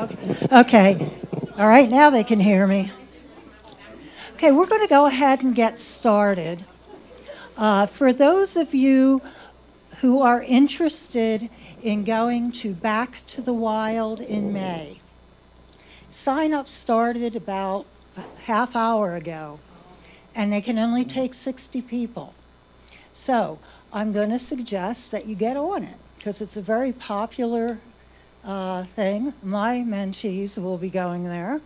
Okay. All right, now they can hear me. Okay, we're going to go ahead and get started. Uh, for those of you who are interested in going to Back to the Wild in May, sign up started about a half hour ago, and they can only take 60 people. So I'm going to suggest that you get on it because it's a very popular uh, thing. My mentees will be going there,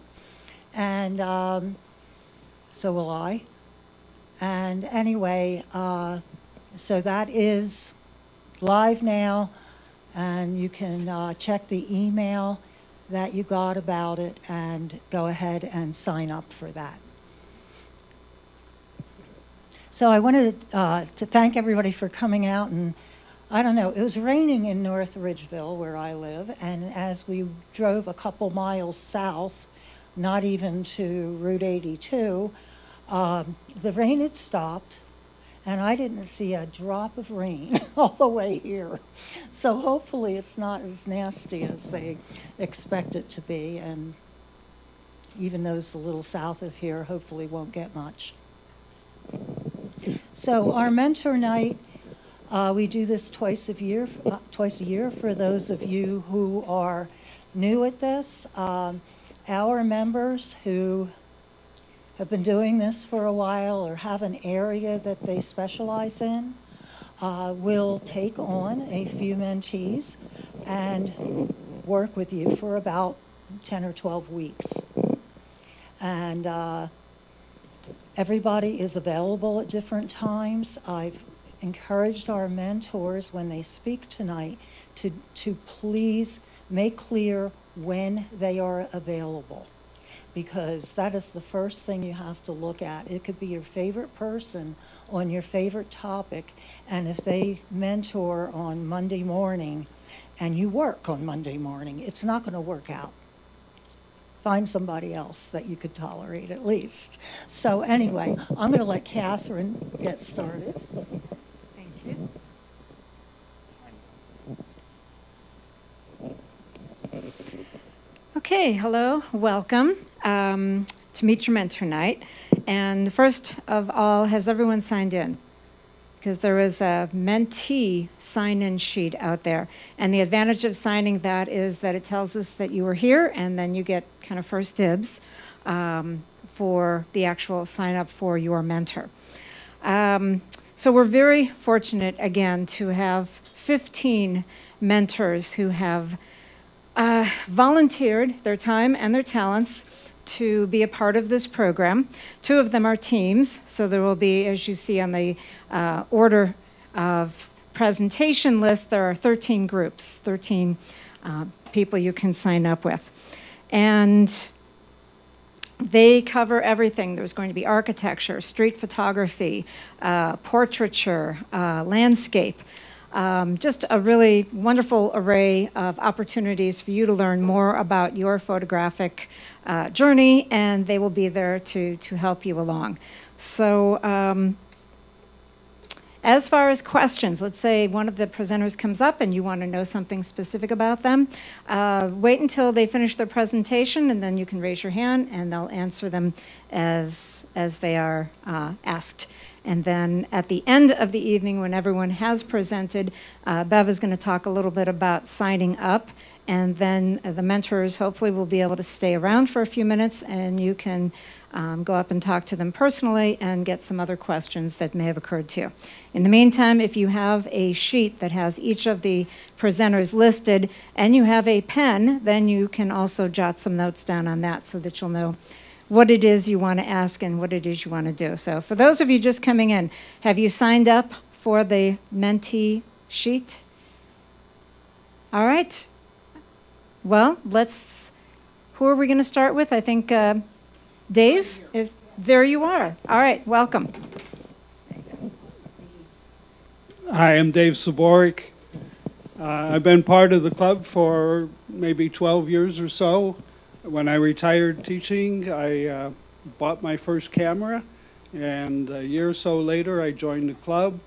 and um, so will I. And anyway, uh, so that is live now, and you can uh, check the email that you got about it and go ahead and sign up for that. So I wanted uh, to thank everybody for coming out and I don't know, it was raining in North Ridgeville where I live and as we drove a couple miles south, not even to Route 82, um, the rain had stopped and I didn't see a drop of rain all the way here. So hopefully it's not as nasty as they expect it to be and even those a little south of here hopefully won't get much. So our mentor night, uh, we do this twice a year. Uh, twice a year for those of you who are new at this. Um, our members who have been doing this for a while or have an area that they specialize in uh, will take on a few mentees and work with you for about 10 or 12 weeks. And uh, Everybody is available at different times. I've encouraged our mentors when they speak tonight to, to please make clear when they are available because that is the first thing you have to look at. It could be your favorite person on your favorite topic, and if they mentor on Monday morning and you work on Monday morning, it's not going to work out find somebody else that you could tolerate at least. So anyway, I'm going to let Catherine get started. Okay, hello, welcome um, to Meet Your Mentor Night. And first of all, has everyone signed in? because there is a mentee sign-in sheet out there. And the advantage of signing that is that it tells us that you are here, and then you get kind of first dibs um, for the actual sign-up for your mentor. Um, so we're very fortunate, again, to have 15 mentors who have uh, volunteered their time and their talents to be a part of this program. Two of them are teams, so there will be, as you see on the uh, order of presentation list, there are 13 groups, 13 uh, people you can sign up with. And they cover everything. There's going to be architecture, street photography, uh, portraiture, uh, landscape, um, just a really wonderful array of opportunities for you to learn more about your photographic uh, journey, and they will be there to, to help you along. So um, as far as questions, let's say one of the presenters comes up and you want to know something specific about them, uh, wait until they finish their presentation and then you can raise your hand and they'll answer them as, as they are uh, asked. And then at the end of the evening, when everyone has presented, uh, Bev is going to talk a little bit about signing up. And then the mentors hopefully will be able to stay around for a few minutes and you can um, go up and talk to them personally and get some other questions that may have occurred to you. In the meantime, if you have a sheet that has each of the presenters listed and you have a pen, then you can also jot some notes down on that so that you'll know what it is you want to ask and what it is you want to do. So for those of you just coming in, have you signed up for the mentee sheet? All right. Well, let's, who are we going to start with? I think uh, Dave is, there you are. All right, welcome. Hi, I'm Dave Saborik. Uh, I've been part of the club for maybe 12 years or so. When I retired teaching, I uh, bought my first camera, and a year or so later, I joined the club,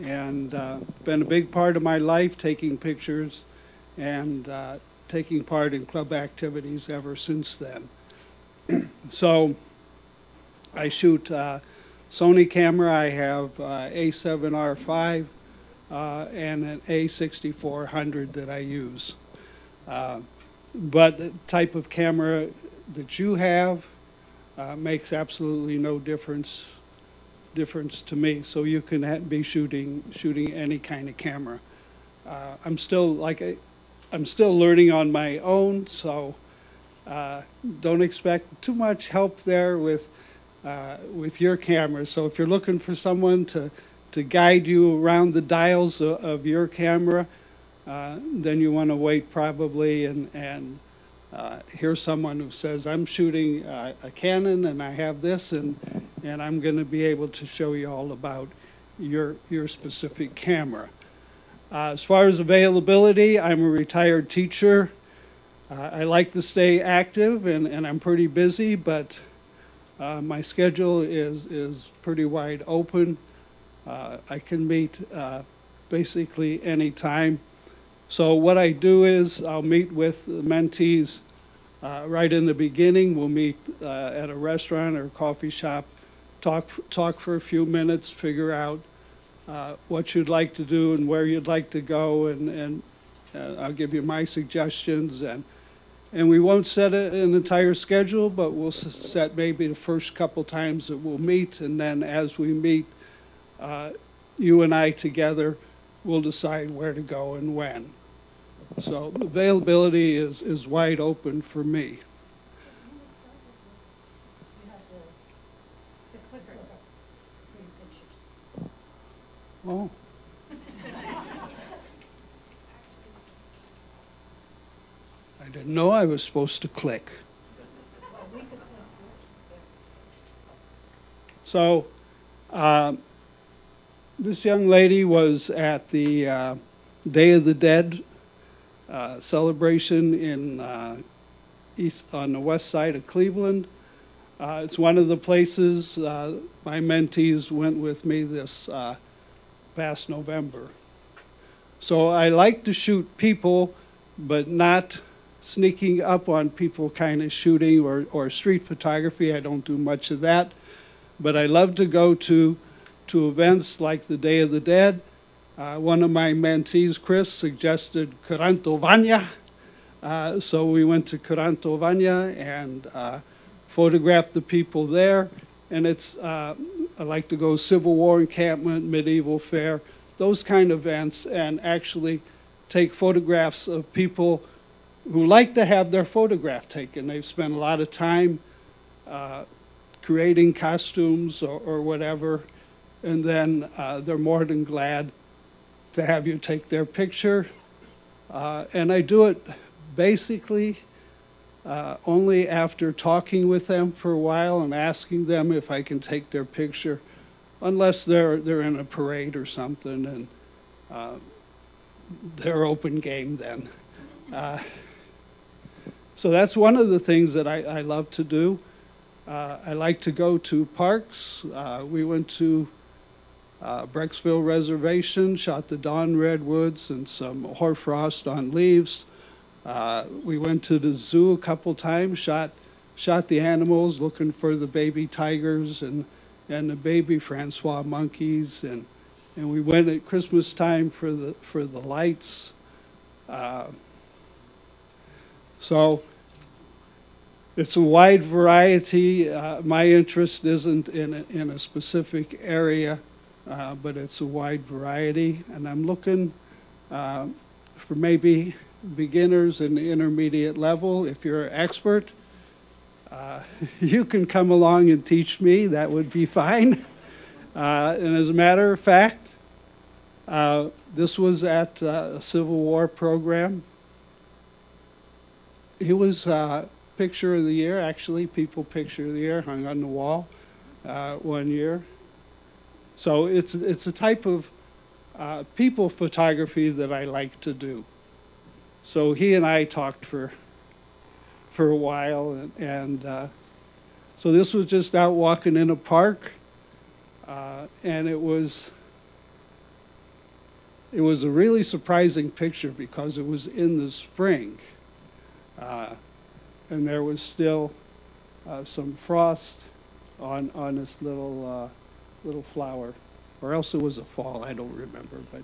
and uh, been a big part of my life taking pictures. And uh, taking part in club activities ever since then. So I shoot uh, Sony camera. I have uh, A7R5 uh, and an A6400 that I use. Uh, but the type of camera that you have makes absolutely no difference difference to me. So you can be shooting shooting any kind of camera. I'm still like I, I'm still learning on my own, so uh, don't expect too much help there with uh, with your camera. So if you're looking for someone to to guide you around the dials of, of your camera, uh, then you want to wait probably and and uh, hear someone who says, I'm shooting a Canon and I have this and, and I'm going to be able to show you all about your, your specific camera. Uh, as far as availability, I'm a retired teacher. Uh, I like to stay active and, and I'm pretty busy, but uh, my schedule is, is pretty wide open. Uh, I can meet basically any time. So what I do is I'll meet with the mentees uh, right in the beginning. We'll meet uh, at a restaurant or coffee shop, talk talk for a few minutes, figure out uh, what you'd like to do and where you'd like to go, and and uh, I'll give you my suggestions and. And we won't set a, an entire schedule, but we'll set maybe the first couple times that we'll meet, and then as we meet, uh, you and I together, we'll decide where to go and when. So availability is, is wide open for me. Oh. I didn't know I was supposed to click. So, uh, this young lady was at the uh, Day of the Dead uh, celebration in uh, east on the west side of Cleveland. Uh, it's one of the places uh, my mentees went with me this past November. So I like to shoot people, but not sneaking up on people kind of shooting or, or street photography. I don't do much of that. But I love to go to, to events like the Day of the Dead. Uh, one of my mentees, Chris, suggested Kurentovanje. Uh, so we went to Kurentovanje and uh, photographed the people there. And it's, uh, I like to go Civil War encampment, medieval fair, those kind of events, and actually take photographs of people who like to have their photograph taken. They've spent a lot of time uh, creating costumes or, or whatever, and then uh, they're more than glad to have you take their picture. Uh, and I do it basically uh, only after talking with them for a while and asking them if I can take their picture, unless they're, they're in a parade or something and uh, they're open game then. So that's one of the things that I, I love to do. Uh, I like to go to parks. Uh, we went to uh, Brecksville Reservation, shot the dawn redwoods and some hoarfrost on leaves. Uh, we went to the zoo a couple times, shot shot the animals, looking for the baby tigers and and the baby Francois monkeys, and and we went at Christmas time for the for the lights. Uh, so it's a wide variety. Uh, my interest isn't in a, in a specific area, uh, but it's a wide variety, and I'm looking uh, for maybe beginners and intermediate level. If you're an expert, uh, you can come along and teach me. That would be fine. Uh, and as a matter of fact, uh, this was at a Civil War program. It was picture of the year, actually, people picture of the year hung on the wall uh, one year. So it's it's a type of uh, people photography that I like to do. So he and I talked for for a while, and, and uh, so this was just out walking in a park, uh, and it was it was a really surprising picture because it was in the spring, Uh, and there was still uh, some frost on, on this little, uh, little flower. Or else it was a fall, I don't remember, but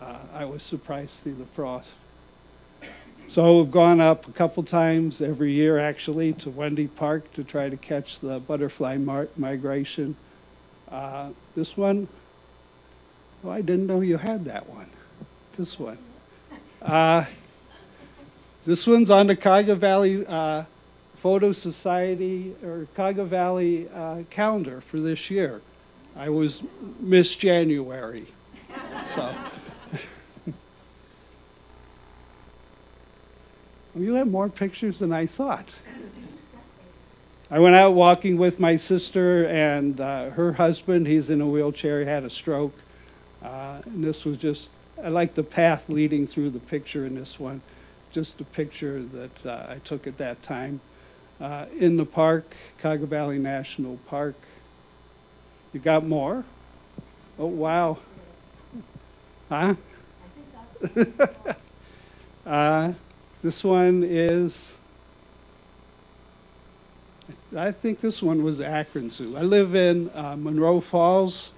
uh, I was surprised to see the frost. So we've gone up a couple times every year, actually, to Wendy Park to try to catch the butterfly migration. Uh, this one, oh, I didn't know you had that one. This one. This one's on the Cuyahoga Valley uh, Photo Society or Cuyahoga Valley uh, calendar for this year. I was Miss January, so. You have more pictures than I thought. I went out walking with my sister and uh, her husband. He's in a wheelchair. He had a stroke. Uh, and this was just, I like the path leading through the picture in this one. Just a picture that uh, I took at that time. Uh, in the park, Cuyahoga Valley National Park. You got more? Oh, wow. Huh? uh, this one is, I think this one was Akron Zoo. I live in uh, Munroe Falls,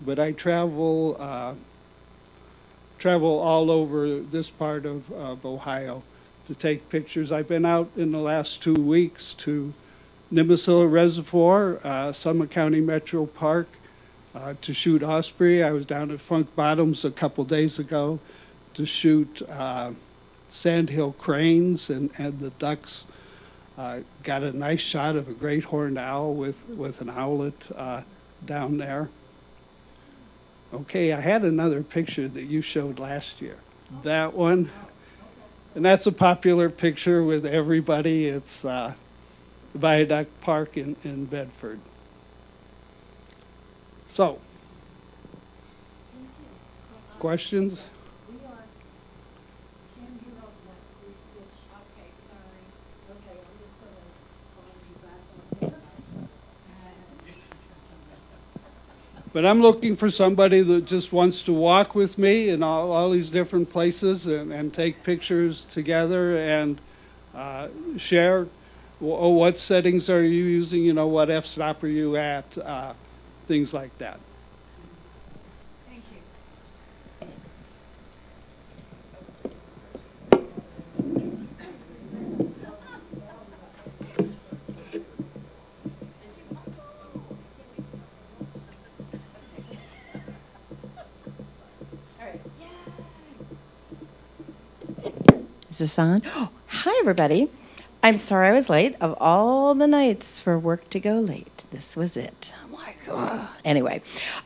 but I travel uh, travel all over this part of, of Ohio to take pictures. I've been out in the last two weeks to Nimisila Reservoir, uh, Summit County Metro Park, uh, to shoot osprey. I was down at Funk Bottoms a couple days ago to shoot uh, sandhill cranes and, and the ducks. Uh, got a nice shot of a great horned owl with, with an owlet uh, down there. Okay, I had another picture that you showed last year. That one. And that's a popular picture with everybody. It's uh, Viaduct Park in, in Bedford. So, questions? But I'm looking for somebody that just wants to walk with me in all, all these different places and, and take pictures together and uh, share oh, what settings are you using, you know, what f-stop are you at, uh, things like that. This on? hi, everybody. I'm sorry I was late. Of all the nights for work to go late, this was it. I'm like, oh. Anyway,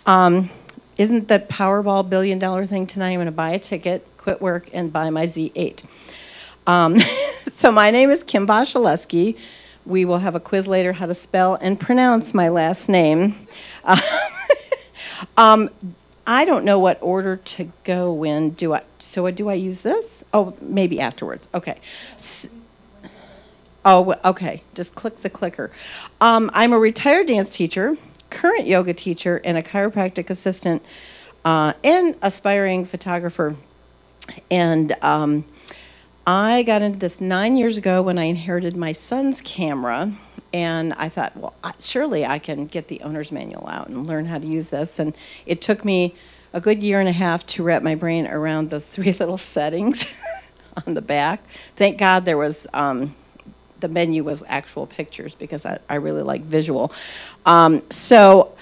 um, isn't the Powerball billion dollar thing tonight? I'm going to buy a ticket, quit work, and buy my Z8. Um, so my name is Kim Boshaleski. We will have a quiz later how to spell and pronounce my last name. Uh, um, I don't know what order to go in. Do I? So do I use this? Oh, maybe afterwards. Okay. S oh, okay. Just click the clicker. Um, I'm a retired dance teacher, current yoga teacher, and a chiropractic assistant, uh, and aspiring photographer. And um, I got into this nine years ago when I inherited my son's camera and I thought, well, surely I can get the owner's manual out and learn how to use this. And it took me a good year and a half to wrap my brain around those three little settings on the back. Thank God there was, um, the menu was actual pictures because I, I really like visual. Um, so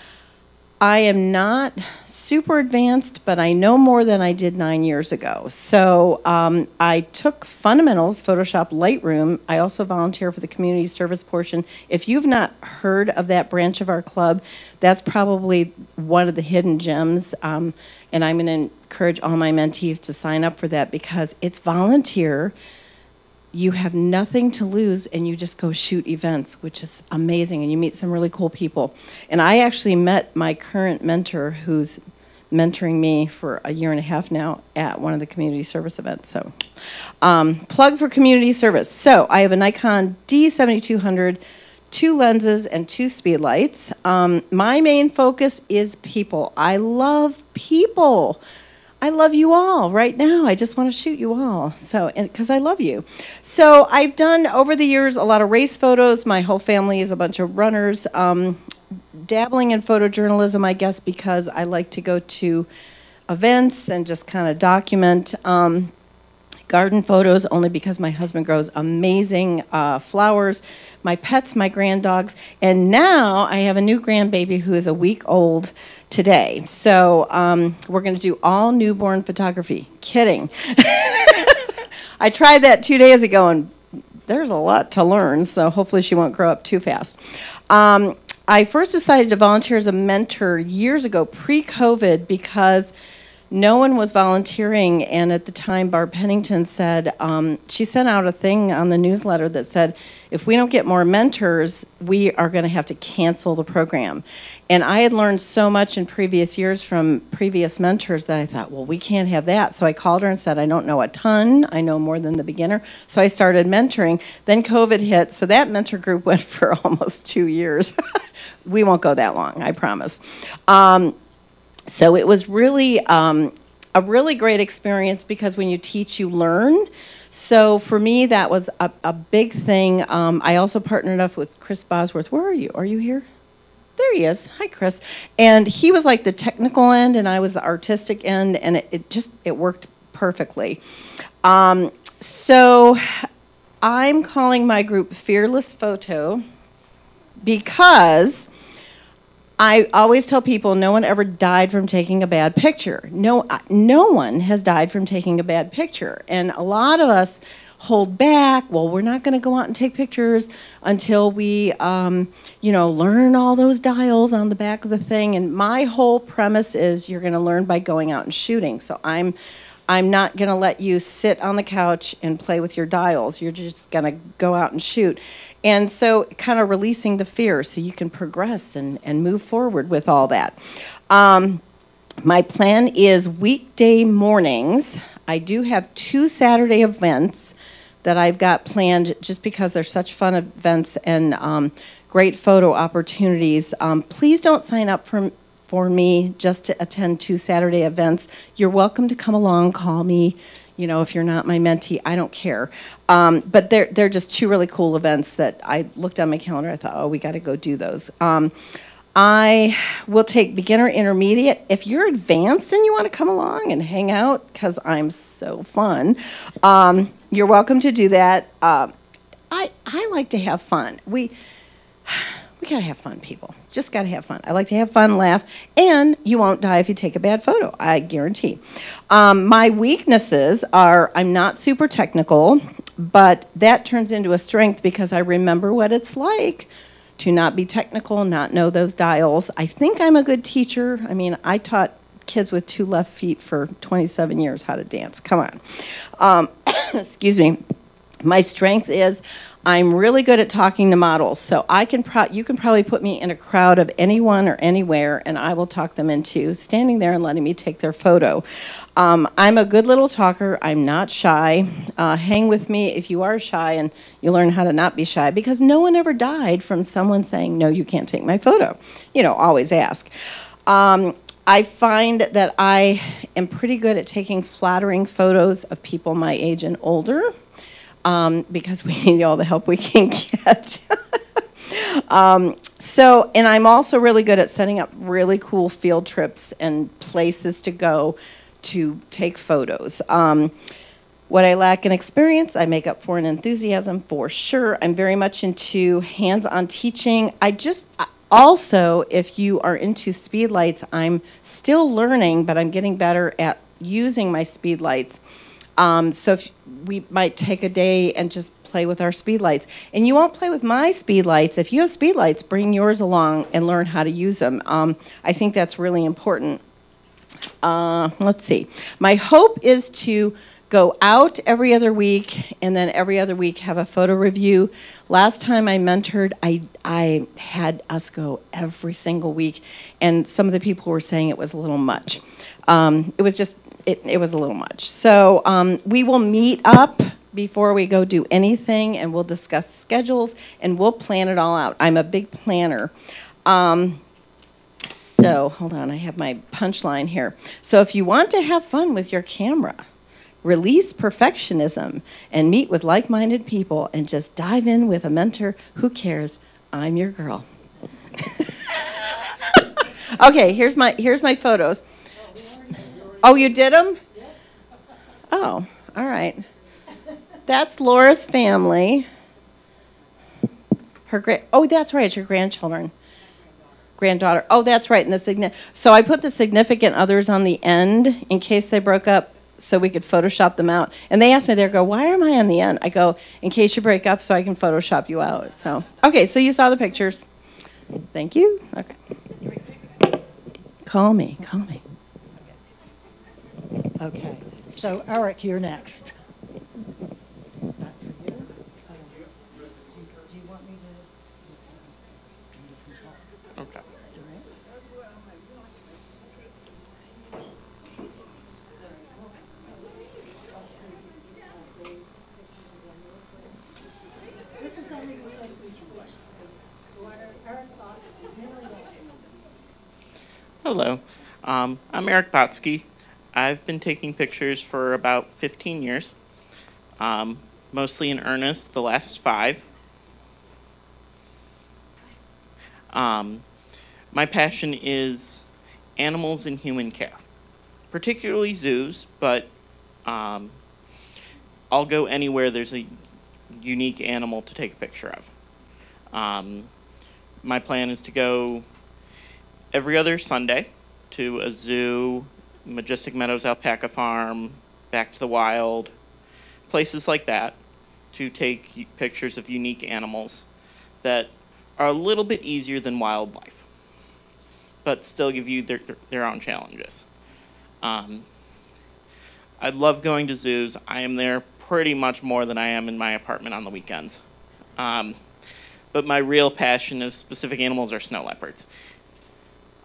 I am not super advanced, but I know more than I did nine years ago. So um, I took fundamentals, Photoshop Lightroom. I also volunteer for the community service portion. If you've not heard of that branch of our club, that's probably one of the hidden gems. Um, and I'm going to encourage all my mentees to sign up for that because it's volunteer you have nothing to lose and you just go shoot events, which is amazing. And you meet some really cool people. And I actually met my current mentor who's mentoring me for a year and a half now at one of the community service events. So, um, plug for community service. So, I have a Nikon D7200, two lenses, and two speed lights. Um, my main focus is people. I love people. I love you all right now. I just want to shoot you all. So, because I love you. So, I've done over the years a lot of race photos. My whole family is a bunch of runners. Um, dabbling in photojournalism, I guess, because I like to go to events and just kind of document. Um, garden photos only because my husband grows amazing uh, flowers, my pets, my granddogs, and now I have a new grandbaby who is a week old today. So um, we're going to do all newborn photography. Kidding. I tried that two days ago and there's a lot to learn, so hopefully she won't grow up too fast. Um, I first decided to volunteer as a mentor years ago, pre COVID, because no one was volunteering. And at the time, Barb Pennington said, um, she sent out a thing on the newsletter that said, if we don't get more mentors, we are going to have to cancel the program. And I had learned so much in previous years from previous mentors that I thought, well, we can't have that. So I called her and said, I don't know a ton. I know more than the beginner. So I started mentoring. Then COVID hit. So that mentor group went for almost two years. we won't go that long, I promise. Um, so it was really um, a really great experience because when you teach, you learn. So for me, that was a, a big thing. Um, I also partnered up with Chris Bosworth. Where are you? Are you here? There he is. Hi, Chris. And he was like the technical end, and I was the artistic end, and it, it just it worked perfectly. Um, so I'm calling my group Fearless Photo because I always tell people no one ever died from taking a bad picture. No, uh, no one has died from taking a bad picture. And a lot of us hold back. Well, we're not going to go out and take pictures until we, um, you know, learn all those dials on the back of the thing. And my whole premise is you're going to learn by going out and shooting. So I'm I'm not going to let you sit on the couch and play with your dials. You're just going to go out and shoot. And so, kind of releasing the fear so you can progress and, and move forward with all that. Um, my plan is weekday mornings. I do have two Saturday events that I've got planned just because they're such fun events and um, great photo opportunities. Um, please don't sign up for for me just to attend two Saturday events. You're welcome to come along, call me. You know, if you're not my mentee, I don't care. Um, but they're, they're just two really cool events that I looked on my calendar. I thought, oh, we got to go do those. I will take beginner intermediate. If you're advanced and you want to come along and hang out, because I'm so fun, um, you're welcome to do that. Uh, I, I like to have fun. We we got to have fun, people. Just got to have fun. I like to have fun, laugh, and you won't die if you take a bad photo, I guarantee. Um, my weaknesses are I'm not super technical, but that turns into a strength because I remember what it's like to not be technical, not know those dials. I think I'm a good teacher. I mean, I taught kids with two left feet for 27 years how to dance. Come on. Um, excuse me. My strength is I'm really good at talking to models, so I can you can probably put me in a crowd of anyone or anywhere, and I will talk them into standing there and letting me take their photo. Um, I'm a good little talker. I'm not shy. Uh, hang with me if you are shy, and you learn how to not be shy because no one ever died from someone saying, "No, you can't take my photo." You know, always ask. Um, I find that I am pretty good at taking flattering photos of people my age and older um, because we need all the help we can get. um, so, and I'm also really good at setting up really cool field trips and places to go to take photos. Um, what I lack in experience, I make up for in enthusiasm for sure. I'm very much into hands on teaching. I just, also, if you are into speed lights, I'm still learning, but I'm getting better at using my speed lights. Um, so if we might take a day and just play with our speed lights. And you won't play with my speed lights. If you have speed lights, bring yours along and learn how to use them. Um, I think that's really important. Uh, let's see. My hope is to go out every other week and then every other week have a photo review. Last time I mentored, I, I had us go every single week, and some of the people were saying it was a little much. Um, it was just it, it was a little much. So um, we will meet up before we go do anything and we'll discuss schedules and we'll plan it all out. I'm a big planner. Um, so hold on, I have my punchline here. So, if you want to have fun with your camera, release perfectionism and meet with like minded people and just dive in with a mentor who cares. I'm your girl. okay, here's my, here's my photos. Oh, you did them? Oh, all right. That's Laura's family. Her grand, oh, that's right, it's your grandchildren granddaughter. Oh, that's right. And the signi- so I put the significant others on the end in case they broke up, so we could Photoshop them out. And they asked me, they go, "Why am I on the end?" I go, "In case you break up, so I can Photoshop you out." So okay, so you saw the pictures. Thank you. Okay. Call me. Call me. Okay, so Eric, you're next. Okay. This is only because we Hello, um, I'm Eric Botsky. I've been taking pictures for about 15 years, um, mostly in earnest the last five. Um, my passion is animals in human care, particularly zoos, but um, I'll go anywhere there's a unique animal to take a picture of. Um, my plan is to go every other Sunday to a zoo, Majestic Meadows Alpaca Farm, Back to the Wild, places like that to take pictures of unique animals that are a little bit easier than wildlife, but still give you their, their own challenges. Um, I love going to zoos. I am there pretty much more than I am in my apartment on the weekends. Um, but my real passion of specific animals are snow leopards.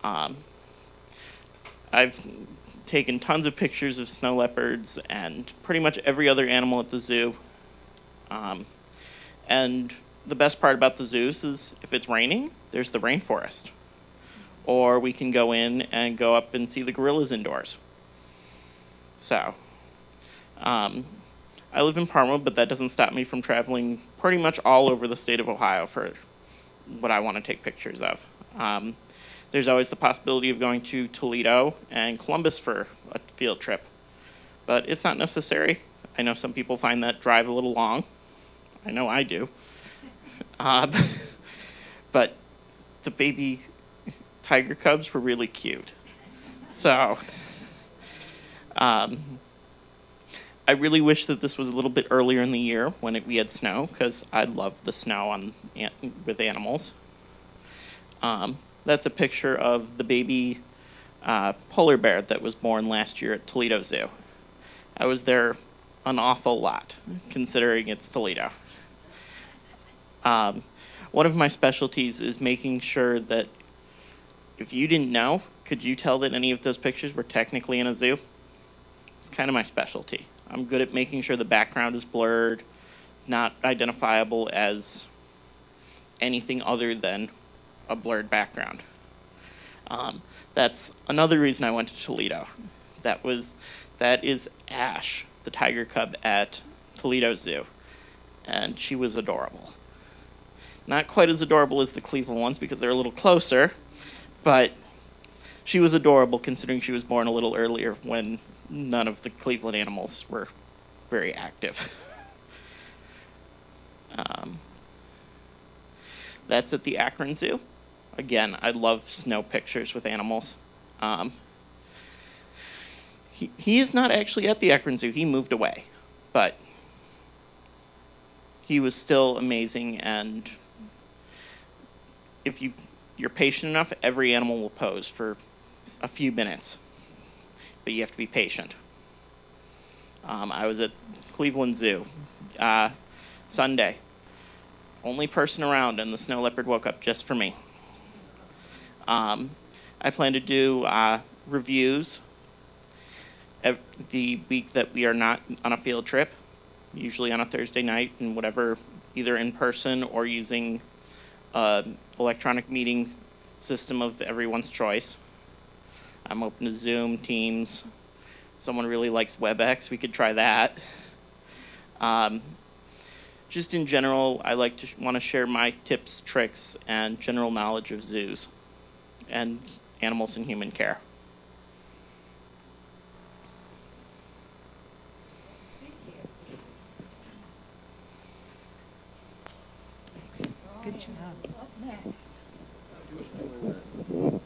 Um, I've taken tons of pictures of snow leopards and pretty much every other animal at the zoo. Um, and the best part about the zoos is if it's raining, there's the rainforest. Or we can go in and go up and see the gorillas indoors. So, um, I live in Parma, but that doesn't stop me from traveling pretty much all over the state of Ohio for what I want to take pictures of. Um, there's always the possibility of going to Toledo and Columbus for a field trip, but it's not necessary. I know some people find that drive a little long. I know I do. Uh, but the baby tiger cubs were really cute. So, um, I really wish that this was a little bit earlier in the year when it, we had snow, because I love the snow on with animals. Um, that's a picture of the baby uh, polar bear that was born last year at Toledo Zoo. I was there an awful lot, considering it's Toledo. Um, one of my specialties is making sure that if you didn't know, could you tell that any of those pictures were technically in a zoo? It's kind of my specialty. I'm good at making sure the background is blurred, not identifiable as anything other than a blurred background. Um, that's another reason I went to Toledo. That was that is Ash, the tiger cub at Toledo Zoo, and she was adorable. Not quite as adorable as the Cleveland ones because they're a little closer, but she was adorable considering she was born a little earlier when none of the Cleveland animals were very active. um, that's at the Akron Zoo. Again, I love snow pictures with animals. Um, he, he is not actually at the Akron Zoo, he moved away. But he was still amazing, and if you, you're patient enough, every animal will pose for a few minutes. But you have to be patient. Um, I was at Cleveland Zoo uh, Sunday. Only person around, and the snow leopard woke up just for me. Um, I plan to do uh, reviews ev- the week that we are not on a field trip, usually on a Thursday night, and whatever, either in person or using uh, electronic meeting system of everyone's choice. I'm open to Zoom, Teams. Someone really likes WebEx, we could try that. Um, just in general, I like to want to share my tips, tricks, and general knowledge of zoos and animals in human care. Good job. Next.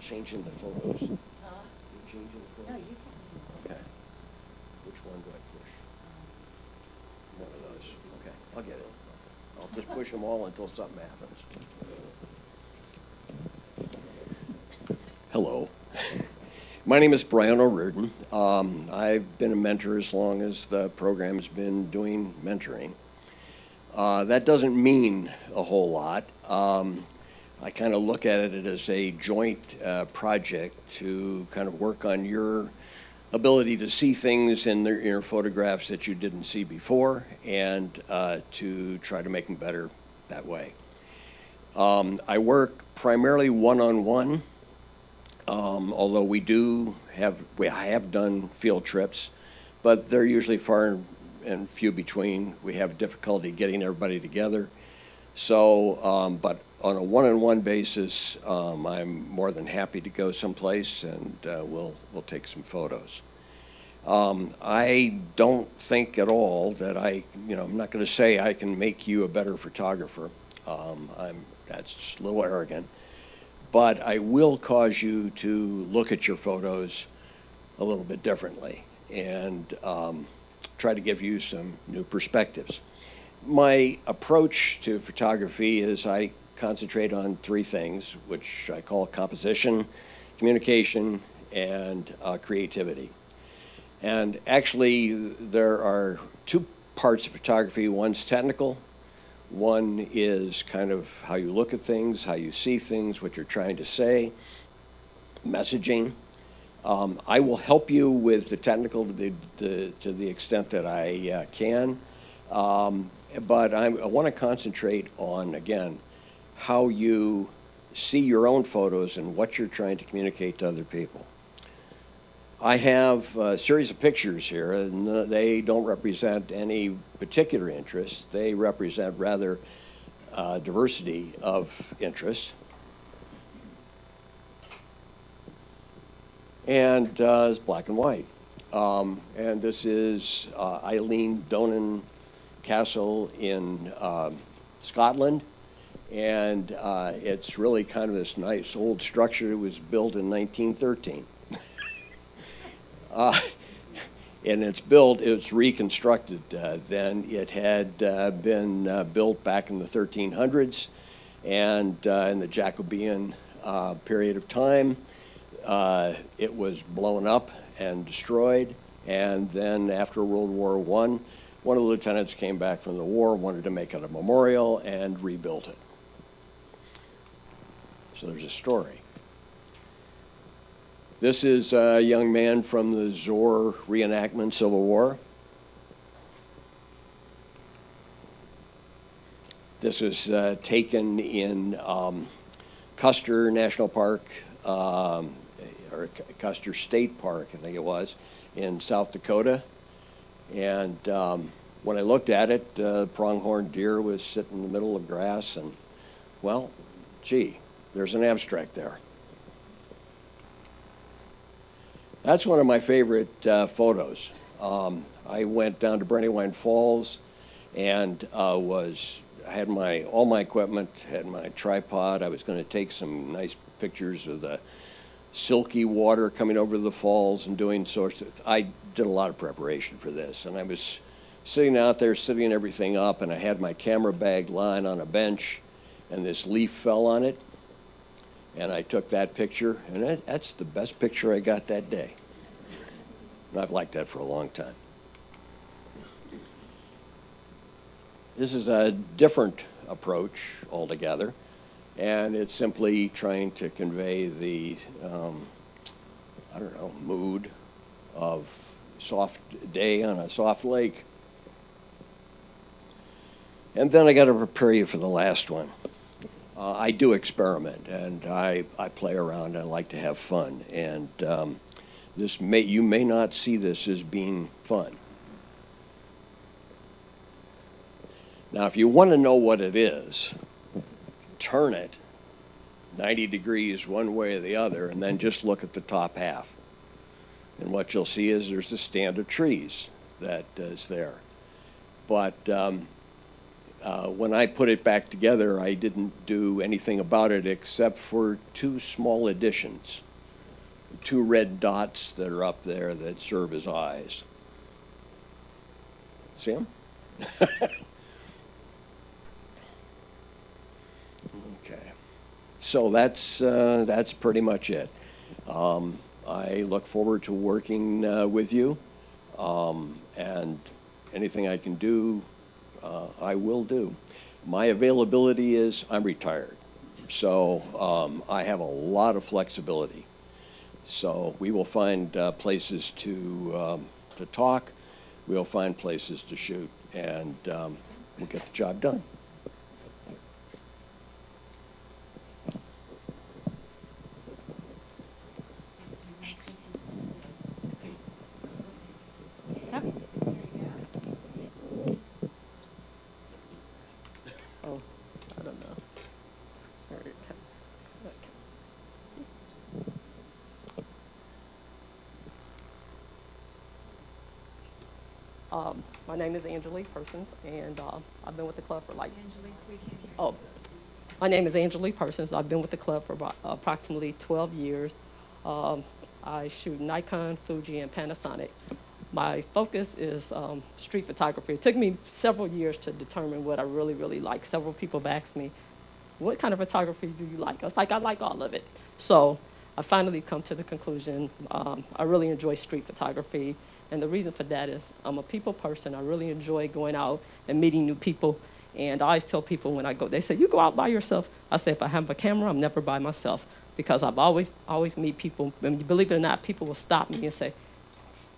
Changing the photos. You're changing the photos? Okay. Which one do I push? One of those. Okay, I'll get it. I'll just push them all until something happens. Hello. My name is Brian O'Riordan. Um, I've been a mentor as long as the program's been doing mentoring. Uh, that doesn't mean a whole lot. Um, I kind of look at it as a joint uh, project to kind of work on your ability to see things in, your photographs that you didn't see before and uh, to try to make them better that way. Um, I work primarily one-on-one, um, although we do have, we, have done field trips, but they're usually far and few between. We have difficulty getting everybody together. So, um, but on a one-on-one basis, um, I'm more than happy to go someplace and uh, we'll, we'll take some photos. Um, I don't think at all that I, you know, I'm not going to say I can make you a better photographer. Um, I'm, that's a little arrogant. But I will cause you to look at your photos a little bit differently and um, try to give you some new perspectives. My approach to photography is I concentrate on three things, which I call composition, communication, and uh, creativity. And actually, there are two parts of photography. One's technical, one is kind of how you look at things, how you see things, what you're trying to say, messaging. Um, I will help you with the technical to the, the to the extent that I uh, can, um, but I'm, I want to concentrate on, again, how you see your own photos and what you're trying to communicate to other people. I have a series of pictures here, and uh, they don't represent any particular interest. They represent rather uh, diversity of interests. And uh, it's black and white. Um, and this is uh, Eilean Donan Castle in um, Scotland. And uh, it's really kind of this nice old structure. It was built in 1913. Uh, and it's built, it's reconstructed uh, then. It had uh, been uh, built back in the 1300s and uh, in the Jacobean period of time. it was blown up and destroyed. And then after World War I, one of the lieutenants came back from the war, wanted to make it a memorial, and rebuilt it. So there's a story. This is a young man from the Zoar reenactment Civil War. This was uh, taken in um, Custer National Park, um, or Custer State Park, I think it was, in South Dakota. And um, when I looked at it, uh, pronghorn deer was sitting in the middle of grass, and well, gee, there's an abstract there. That's one of my favorite uh, photos. Um, I went down to Brandywine Falls and uh, was had my all my equipment, had my tripod. I was going to take some nice pictures of the silky water coming over the falls and doing sorts of. I did a lot of preparation for this, and I was sitting out there, setting everything up, and I had my camera bag lying on a bench, and this leaf fell on it, and I took that picture, and that, that's the best picture I got that day. And I've liked that for a long time. This is a different approach altogether, and it's simply trying to convey the, um, I don't know, mood of soft day on a soft lake. And then I got to prepare you for the last one. Uh, I do experiment and I, I play around and I like to have fun. And um, This may, you may not see this as being fun. Now, if you want to know what it is, turn it 90 degrees one way or the other, and then just look at the top half. And what you'll see is there's a stand of trees that is there. But um, uh, when I put it back together, I didn't do anything about it except for two small additions. Two red dots that are up there that serve as eyes. See them? okay. So that's, uh, that's pretty much it. Um, I look forward to working uh, with you, um, and anything I can do, uh, I will do. My availability is I'm retired, so um, I have a lot of flexibility. So we will find uh, places to um, to talk. We'll find places to shoot, and um, we'll get the job done. My name is Angelique Persons, and uh, I've been with the club for like. Oh, my name is Angelique Persons. I've been with the club for about approximately 12 years. Um, I shoot Nikon, Fuji, and Panasonic. My focus is um, street photography. It took me several years to determine what I really, really like. Several people have asked me, what kind of photography do you like? I was like, I like all of it. So I finally come to the conclusion, um, I really enjoy street photography. And the reason for that is I'm a people person. I really enjoy going out and meeting new people. And I always tell people when I go, they say, you go out by yourself. I say, if I have a camera, I'm never by myself because I've always, always meet people. And believe it or not, people will stop me and say,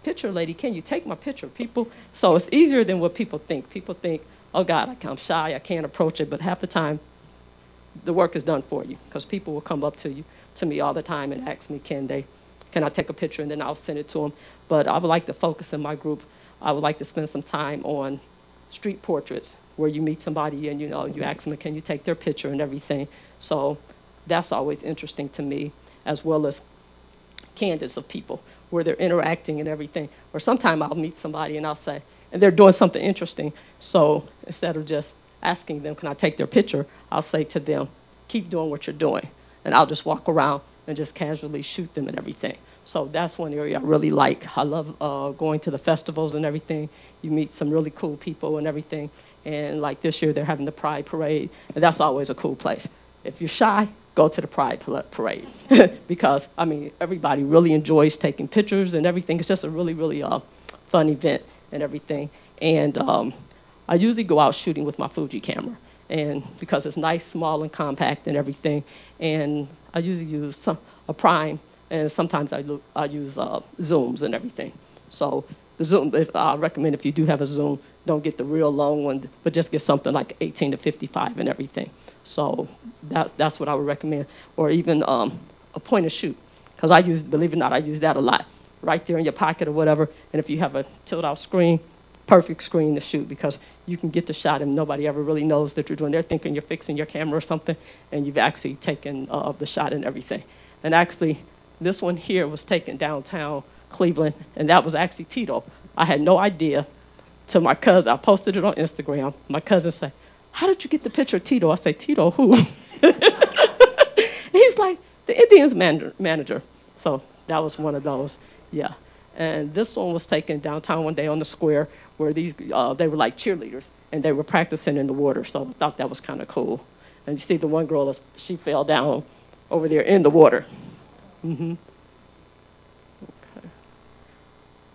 picture lady, can you take my picture? People, so it's easier than what people think. People think, oh God, I'm shy, I can't approach it. But half the time, the work is done for you because people will come up to you, to me all the time and ask me, can they, can I take a picture? And then I'll send it to them. But I would like to focus in my group. I would like to spend some time on street portraits where you meet somebody and you know you ask them, can you take their picture and everything. So that's always interesting to me, as well as candids of people where they're interacting and everything. Or sometime I'll meet somebody and I'll say, and they're doing something interesting. So instead of just asking them, can I take their picture, I'll say to them, keep doing what you're doing. And I'll just walk around and just casually shoot them and everything. So that's one area I really like. I love uh, going to the festivals and everything. You meet some really cool people and everything. And like this year, they're having the Pride Parade, and that's always a cool place. If you're shy, go to the Pride Parade because I mean everybody really enjoys taking pictures and everything. It's just a really really uh, fun event and everything. And um, I usually go out shooting with my Fuji camera, and because it's nice, small, and compact and everything. And I usually use some, a prime, and sometimes I, look, I use uh, zooms and everything. So the zoom, if, I recommend if you do have a zoom, don't get the real long one, but just get something like 18 to 55 and everything. So that, that's what I would recommend. Or even um, a point and shoot, because I use, believe it or not, I use that a lot. Right there in your pocket or whatever, and if you have a tilt-out screen, perfect screen to shoot because you can get the shot and nobody ever really knows that you're doing. They're thinking you're fixing your camera or something, and you've actually taken uh, the shot and everything. And actually, this one here was taken downtown Cleveland, and that was actually Tito. I had no idea. To my cousin, I posted it on Instagram. My cousin said, "How did you get the picture of Tito?" I say, "Tito who?" He's like the Indians manager, manager. So that was one of those. Yeah. And this one was taken downtown one day on the square where these, uh, they were like cheerleaders and they were practicing in the water. So I thought that was kind of cool. And you see the one girl, she fell down over there in the water. Mm-hmm. Okay.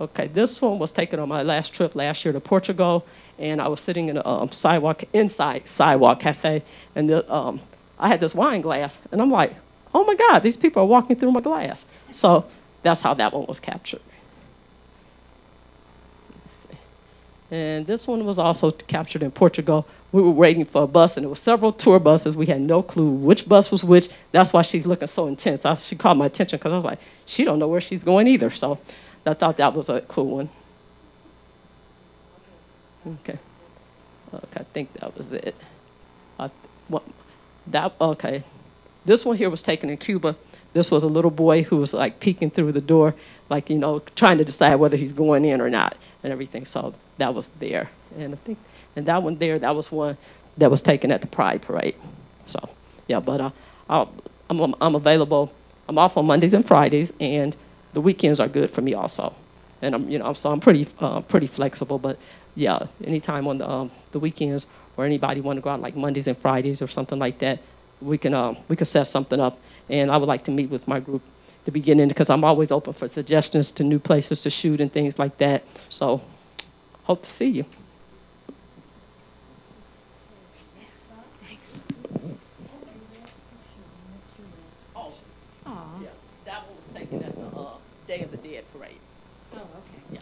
Okay, this one was taken on my last trip last year to Portugal, and I was sitting in a um, sidewalk, inside sidewalk cafe, and the, um, I had this wine glass, and I'm like, oh my God, these people are walking through my glass. So that's how that one was captured. And this one was also captured in Portugal we were waiting for a bus, and there were several tour buses. We had no clue which bus was which. That's why she's looking so intense. I, she caught my attention because I was like, she don't know where she's going either. So I thought that was a cool one. Okay. Okay, I think that was it. I, that okay. This one here was taken in Cuba. This was a little boy who was like peeking through the door, like you know, trying to decide whether he's going in or not, and everything. So that was there, and I think, and that one there, that was one that was taken at the Pride Parade. So yeah, but uh, I'll, I'm I'm available. I'm off on Mondays and Fridays, and the weekends are good for me also. And I'm you know so I'm pretty uh, pretty flexible, but yeah, anytime on the um, the weekends or anybody want to go out like Mondays and Fridays or something like that, we can um, we can set something up. And I would like to meet with my group at the beginning because I'm always open for suggestions to new places to shoot and things like that. So hope to see you. Thanks. Oh, yeah, that one was taken at the uh, Day of the Dead parade. Oh, okay. Yeah.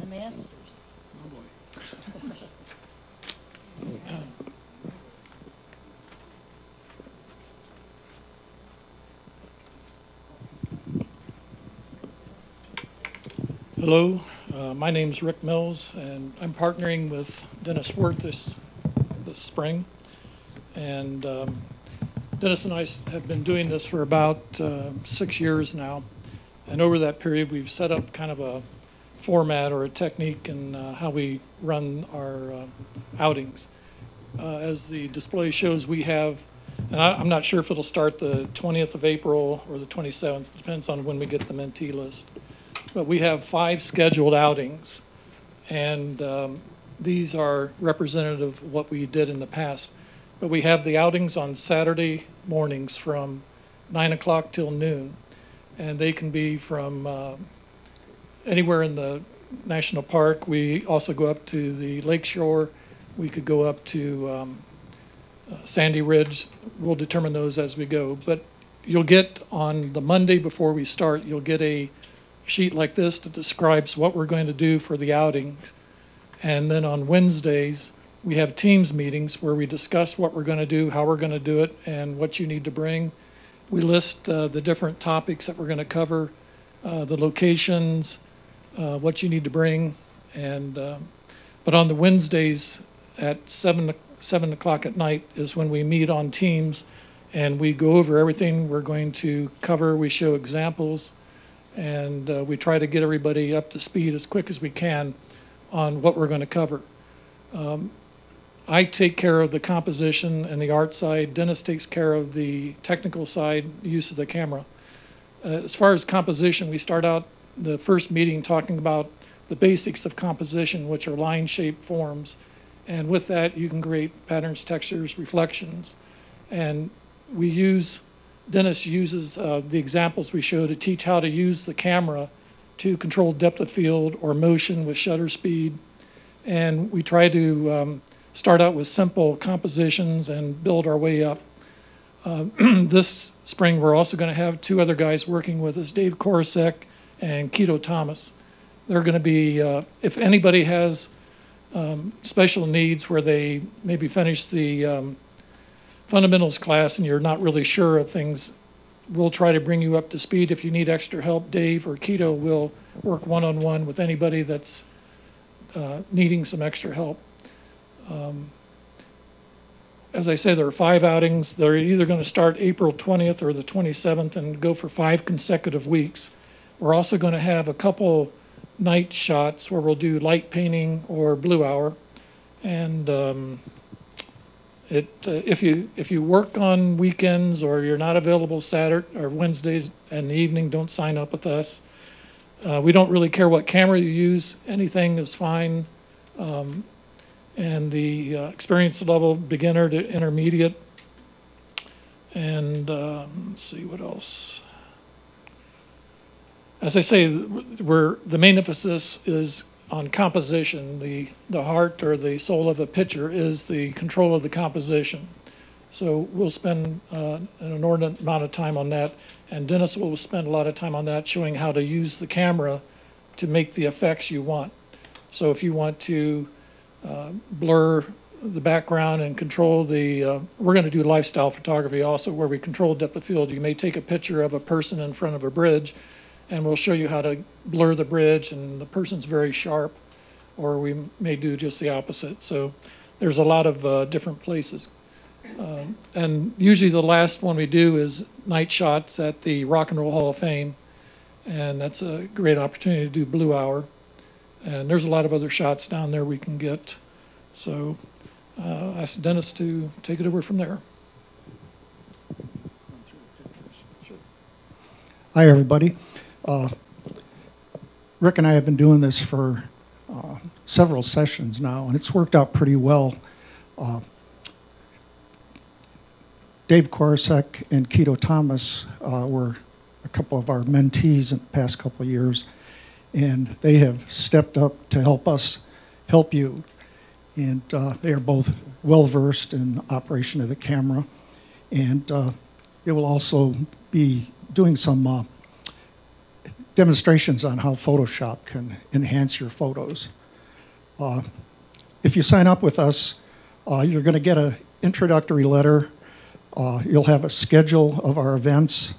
The Masters. Hello, uh, my is Rick Mills, and I'm partnering with Dennis Worth this, this spring. And um, Dennis and I have been doing this for about uh, six years now. And over that period, we've set up kind of a format or a technique in uh, how we run our uh, outings. Uh, As the display shows, we have, and I- I'm not sure if it'll start the 20th of April or the 27th, depends on when we get the mentee list but we have five scheduled outings, and um, these are representative of what we did in the past. But we have the outings on Saturday mornings from 9 o'clock till noon, and they can be from uh, anywhere in the national park. We also go up to the lake shore. We could go up to um, uh, Sandy Ridge. We'll determine those as we go. But you'll get on the Monday before we start, you'll get a sheet like this that describes what we're going to do for the outings. And then on Wednesdays, we have teams meetings where we discuss what we're going to do, how we're going to do it, and what you need to bring. We list uh, the different topics that we're going to cover, uh, the locations, uh, what you need to bring, and um, but on the Wednesdays at seven seven o'clock at night is when we meet on teams, and we go over everything we're going to cover. We show examples and uh, we try to get everybody up to speed as quick as we can on what we're going to cover. Um, I take care of the composition and the art side. Dennis takes care of the technical side, the use of the camera. Uh, as far as composition, we start out the first meeting talking about the basics of composition, which are line shape forms. And with that, you can create patterns, textures, reflections. And we use Dennis uses uh, the examples we show to teach how to use the camera to control depth of field or motion with shutter speed. And we try to um, start out with simple compositions and build our way up. Uh, this spring, we're also going to have two other guys working with us, Dave Korosek and Keto Thomas. They're going to be, uh, if anybody has um, special needs where they maybe finish the um, fundamentals class and you're not really sure of things, we'll try to bring you up to speed. If you need extra help, Dave or Keto will work one-on-one with anybody that's uh, needing some extra help. Um, As I say, there are five outings. They're either going to start April 20th or the 27th and go for five consecutive weeks. We're also going to have a couple night shots where we'll do light painting or blue hour. And um, it, uh, if you, if you work on weekends or you're not available Saturday or Wednesdays in the evening, don't sign up with us. Uh, we don't really care what camera you use, anything is fine. Um, and the uh, experience level, beginner to intermediate. And, um, let's see, what else? As I say, we're, the main emphasis is on composition. The, the heart or the soul of a picture is the control of the composition. So we'll spend uh, an inordinate amount of time on that, and Dennis will spend a lot of time on that, showing how to use the camera to make the effects you want. So if you want to uh, blur the background and control the, uh, we're going to do lifestyle photography also where we control depth of field. You may take a picture of a person in front of a bridge and we'll show you how to blur the bridge and the person's very sharp or we may do just the opposite. So there's a lot of uh, different places. Um, and usually the last one we do is night shots at the Rock and Roll Hall of Fame. And that's a great opportunity to do blue hour. And there's a lot of other shots down there we can get. So uh, I asked Dennis to take it over from there. Hi, everybody. Uh, Rick and I have been doing this for uh, several sessions now, and it's worked out pretty well. Uh, Dave Korosek and Keto Thomas uh, were a couple of our mentees in the past couple of years, and they have stepped up to help us help you. And uh, they are both well versed in operation of the camera, and uh, they will also be doing some uh, demonstrations on how Photoshop can enhance your photos. Uh, if you sign up with us, uh, you're going to get an introductory letter. Uh, you'll have a schedule of our events,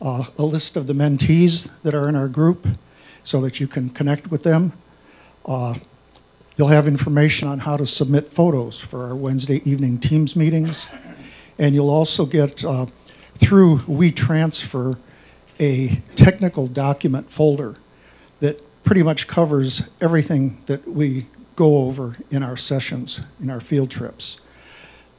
uh, a list of the mentees that are in our group so that you can connect with them. Uh, you'll have information on how to submit photos for our Wednesday evening Teams meetings. And you'll also get, uh, through WeTransfer, a technical document folder that pretty much covers everything that we go over in our sessions, in our field trips.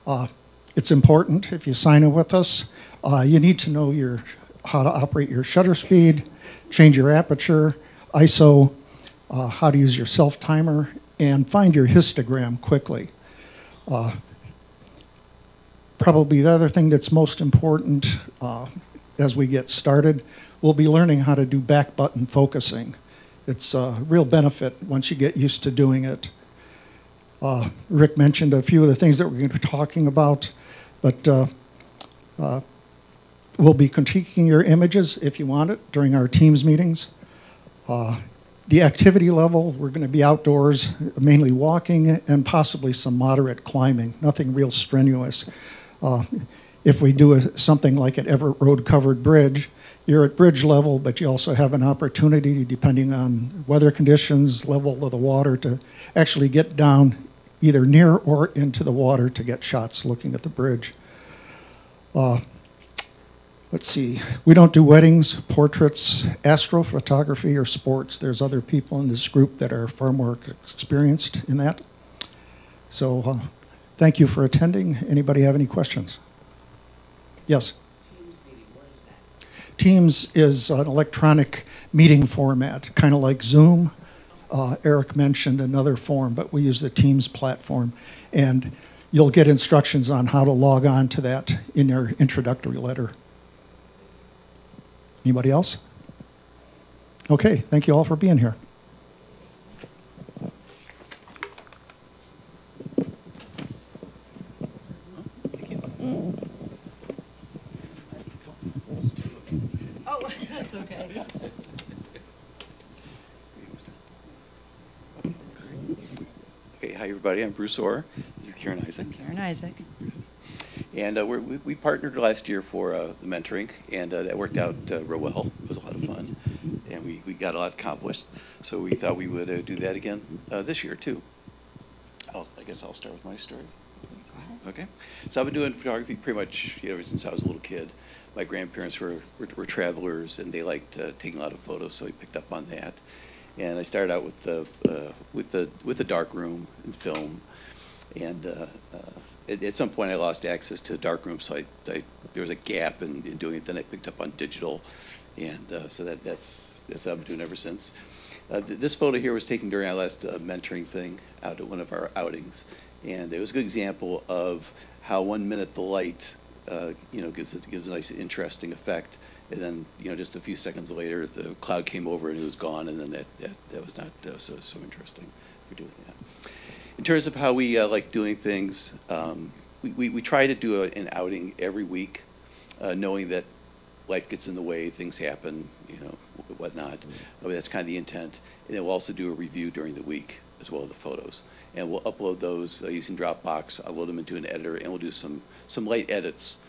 Uh, it's important if you sign up with us, uh, you need to know your, how to operate your shutter speed, change your aperture, ISO, uh, how to use your self timer, and find your histogram quickly. Uh, probably the other thing that's most important uh, as we get started, we'll be learning how to do back button focusing. It's a real benefit once you get used to doing it. Uh, Rick mentioned a few of the things that we're going to be talking about, but uh, uh, we'll be critiquing your images if you want it during our Teams meetings. Uh, the activity level, we're going to be outdoors, mainly walking and possibly some moderate climbing, nothing real strenuous. If we do a, something like an Everett Road Covered Bridge, you're at bridge level, but you also have an opportunity, depending on weather conditions, level of the water, to actually get down either near or into the water to get shots looking at the bridge. Uh, let's see, we don't do weddings, portraits, astrophotography, or sports. There's other people in this group that are far more experienced in that. So uh, thank you for attending. Anybody have any questions? Yes? Teams is an electronic meeting format, kind of like Zoom. Uh, Eric mentioned another form, but we use the Teams platform. And you'll get instructions on how to log on to that in your introductory letter. Anybody else? Okay, thank you all for being here. Okay, hi everybody. I'm Bruce Orr. This is Karen Isaac. I'm Karen Isaac. And uh, we're, we, we partnered last year for uh, the mentoring, and uh, that worked out uh, real well. It was a lot of fun, and we, we got a lot accomplished. So we thought we would uh, do that again uh, this year too. I'll, I guess I'll start with my story. Okay. So I've been doing photography pretty much ever since I was a little kid. My grandparents were, were, were travelers, and they liked uh, taking a lot of photos, so we picked up on that. And I started out with the uh, with the with the dark room and film, and uh, uh, at, at, some point I lost access to the dark room, so I, I there was a gap in, in, doing it. Then I picked up on digital, and uh, so that that's that's what I've been doing ever since. Uh, th this photo here was taken during our last uh, mentoring thing out at one of our outings, and it was a good example of how one minute the light, you know, gives it gives a nice interesting effect and then you know just a few seconds later the cloud came over and it was gone and then that that, that was not uh, so so interesting for doing that. In terms of how we uh, like doing things um, we, we, we, try to do a, an outing every week uh, knowing that life gets in the way things happen you know whatnot. I mean, that's kind of the intent. And then we'll also do a review during the week as well as the photos. And we'll upload those uh, using Dropbox, I'll load them into an editor, and we'll do some, some light edits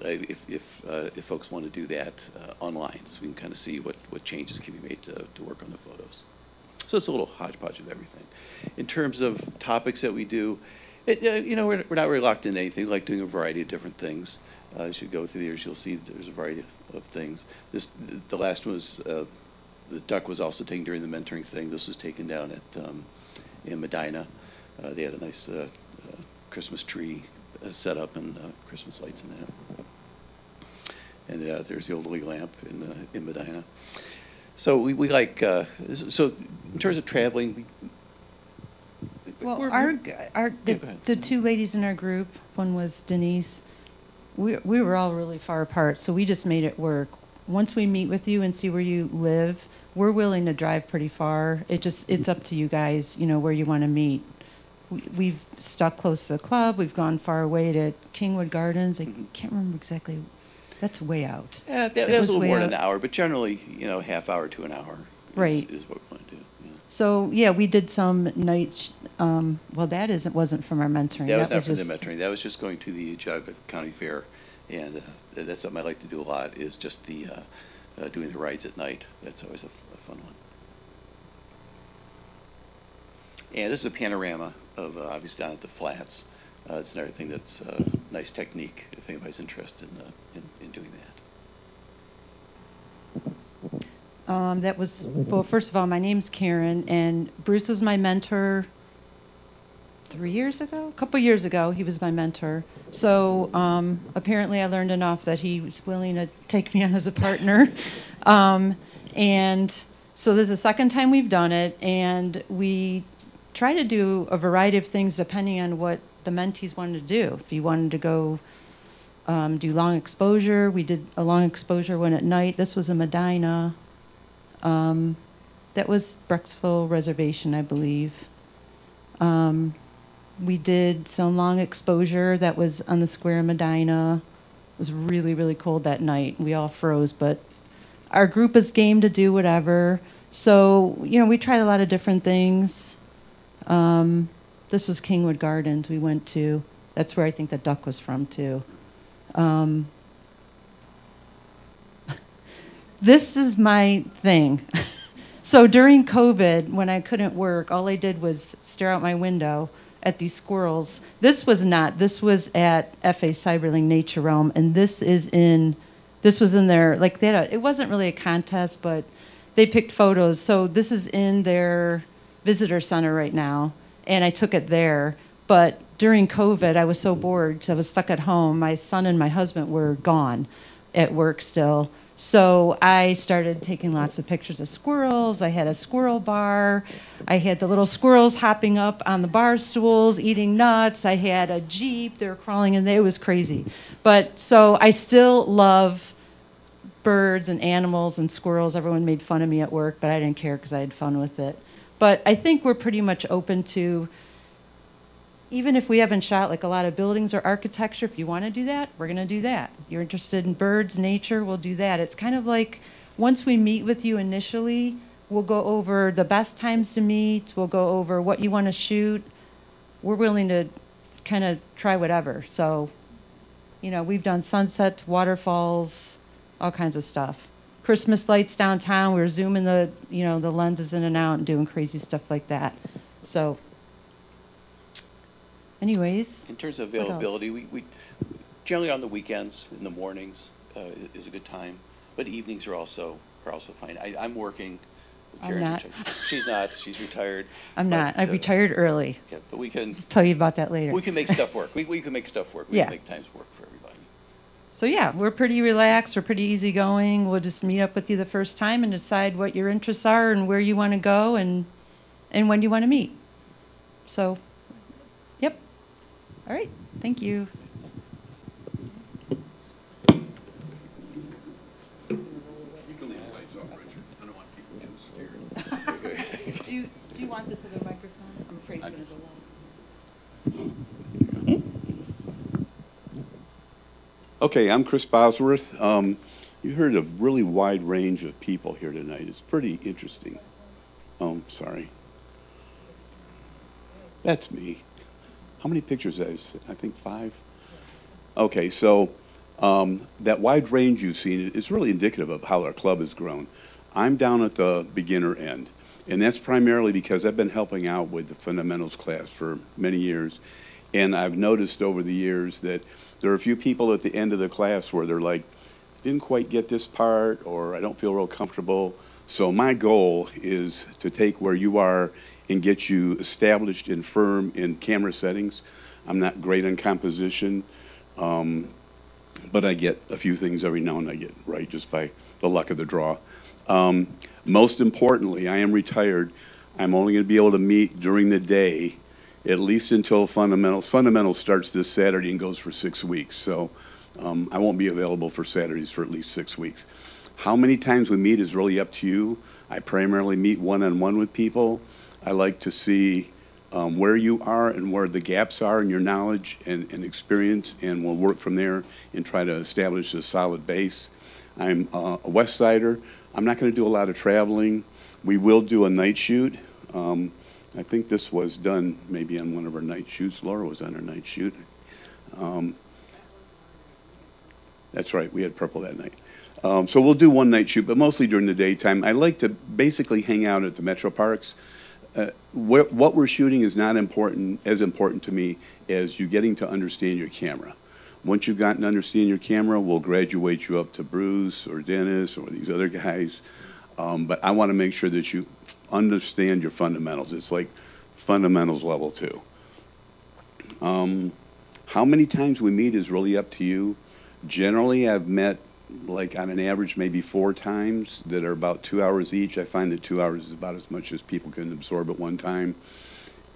if, if, uh, if folks want to do that uh, online, so we can kind of see what, what changes can be made to, to work on the photos. So it's a little hodgepodge of everything. In terms of topics that we do, it, uh, you know, we're, we're not really locked into anything, we like doing a variety of different things. Uh, as you go through the years, you'll see there's a variety of, things. This, the last one was, uh, the duck was also taken during the mentoring thing. This was taken down at, um, in Medina. Uh, they had a nice, Christmas tree set up and, Christmas lights in that. And, uh, there's the old Lee lamp in, uh, in Medina. So we, we like, uh, so in terms of traveling, we, Well, we're- our, our, the, ahead. the two ladies in our group, one was Denise, we, we were all really far apart, so we just made it work. Once we meet with you and see where you live, we're willing to drive pretty far. It just, it's up to you guys, you know, where you want to meet. We- We've stuck close to the club, we've gone far away to Kingwood Gardens, I can't remember exactly, that's way out. Yeah, that, that was was a little more than an hour, but generally, you know, half hour to an hour. is- Right. Is what we want to do, yeah. So, yeah, we did some night, um, well, that isn't, wasn't from our mentoring. That was not from the just- mentoring, that was just going to the Geauga County Fair. And uh, that's something I like to do a lot, is just the, uh, uh, doing the rides at night. That's always a a fun one. And this is a panorama of, uh, obviously down at the flats. Uh, It's another thing that's a nice technique, if anybody's interested in, uh, in in doing that. Um, that was, well, first of all, my name's Karen, and Bruce was my mentor three years ago, a couple years ago. He was my mentor. So um, apparently, I learned enough that he was willing to take me on as a partner. um, and so this is the second time we've done it, and we try to do a variety of things depending on what the mentees wanted to do. If you wanted to go um, do long exposure, we did a long exposure one at night. This was a Medina. Um, that was Brecksville Reservation, I believe. Um, we did some long exposure that was on the square in Medina. It was really, really cold that night. We all froze, but our group is game to do whatever. So, you know, we tried a lot of different things. Um, this was Kingwood Gardens we went to. That's where I think the duck was from, too. Um, this is my thing. so during COVID, when I couldn't work, all I did was stare out my window at these squirrels. This was not. This was at FA Seiberling Nature Realm, and this is in. This was in their like they had a, it wasn't really a contest, but they picked photos. So this is in their visitor center right now, and I took it there. But during COVID, I was so bored because I was stuck at home. My son and my husband were gone at work still. So I started taking lots of pictures of squirrels. I had a squirrel bar. I had the little squirrels hopping up on the bar stools, eating nuts. I had a Jeep. They were crawling in there. It was crazy. But so I still love birds and animals and squirrels. Everyone made fun of me at work, but I didn't care because I had fun with it. But I think we're pretty much open to even if we haven't shot like a lot of buildings or architecture, if you want to do that, we're going to do that. You're interested in birds, nature, we'll do that. It's kind of like once we meet with you initially, we'll go over the best times to meet, we'll go over what you want to shoot. We're willing to kind of try whatever. So, you know, we've done sunsets, waterfalls, all kinds of stuff. Christmas lights downtown, we were zooming the, you know, the lenses in and out and doing crazy stuff like that. So, anyways. In terms of availability, we, we, generally on the weekends, in the mornings, uh, is a good time, but evenings are also, are also fine. I, I'm working. I'm not. retired. She's not, she's retired. I'm but, not. I uh, retired early. Yeah, but we can, Tell you about that later. we can make stuff work. We, we can make stuff work. We Yeah. can make times work. So yeah, we're pretty relaxed. We're pretty easygoing. We'll just meet up with you the first time and decide what your interests are and where you want to go and and when you want to meet. So, yep. All right. Thank you. do you do you want this other microphone? I'm afraid it's going to go low. Okay, I'm Chris Bosworth. Um, you heard a really wide range of people here tonight. It's pretty interesting. Oh, sorry. That's me. How many pictures did I think five? Okay, so um, that wide range you've seen is really indicative of how our club has grown. I'm down at the beginner end, and that's primarily because I've been helping out with the fundamentals class for many years. And I've noticed over the years that there are a few people at the end of the class where they're like, didn't quite get this part, or I don't feel real comfortable. So my goal is to take where you are and get you established and firm in camera settings. I'm not great on composition, um, but I get a few things every now and I get right just by the luck of the draw. Um, most importantly, I am retired. I'm only going to be able to meet during the day, at least until fundamentals. Fundamentals starts this Saturday and goes for six weeks. So um, I won't be available for Saturdays for at least six weeks. How many times we meet is really up to you. I primarily meet one-on-one with people. I like to see um, where you are and where the gaps are in your knowledge and, and experience, and we'll work from there and try to establish a solid base. I'm uh, a West Sider. I'm not going to do a lot of traveling. We will do a night shoot. Um, I think this was done maybe on one of our night shoots. Laura was on our night shoot. Um, that's right, we had purple that night. Um, so we'll do one night shoot, but mostly during the daytime. I like to basically hang out at the metro parks. Uh, where, what we're shooting is not important, as important to me as you getting to understand your camera. Once you've gotten to understand your camera, we'll graduate you up to Bruce or Dennis or these other guys. Um, but I want to make sure that you understand your fundamentals. It's like fundamentals level two. Um, how many times we meet is really up to you. Generally, I've met like on an average maybe four times that are about two hours each. I find that two hours is about as much as people can absorb at one time.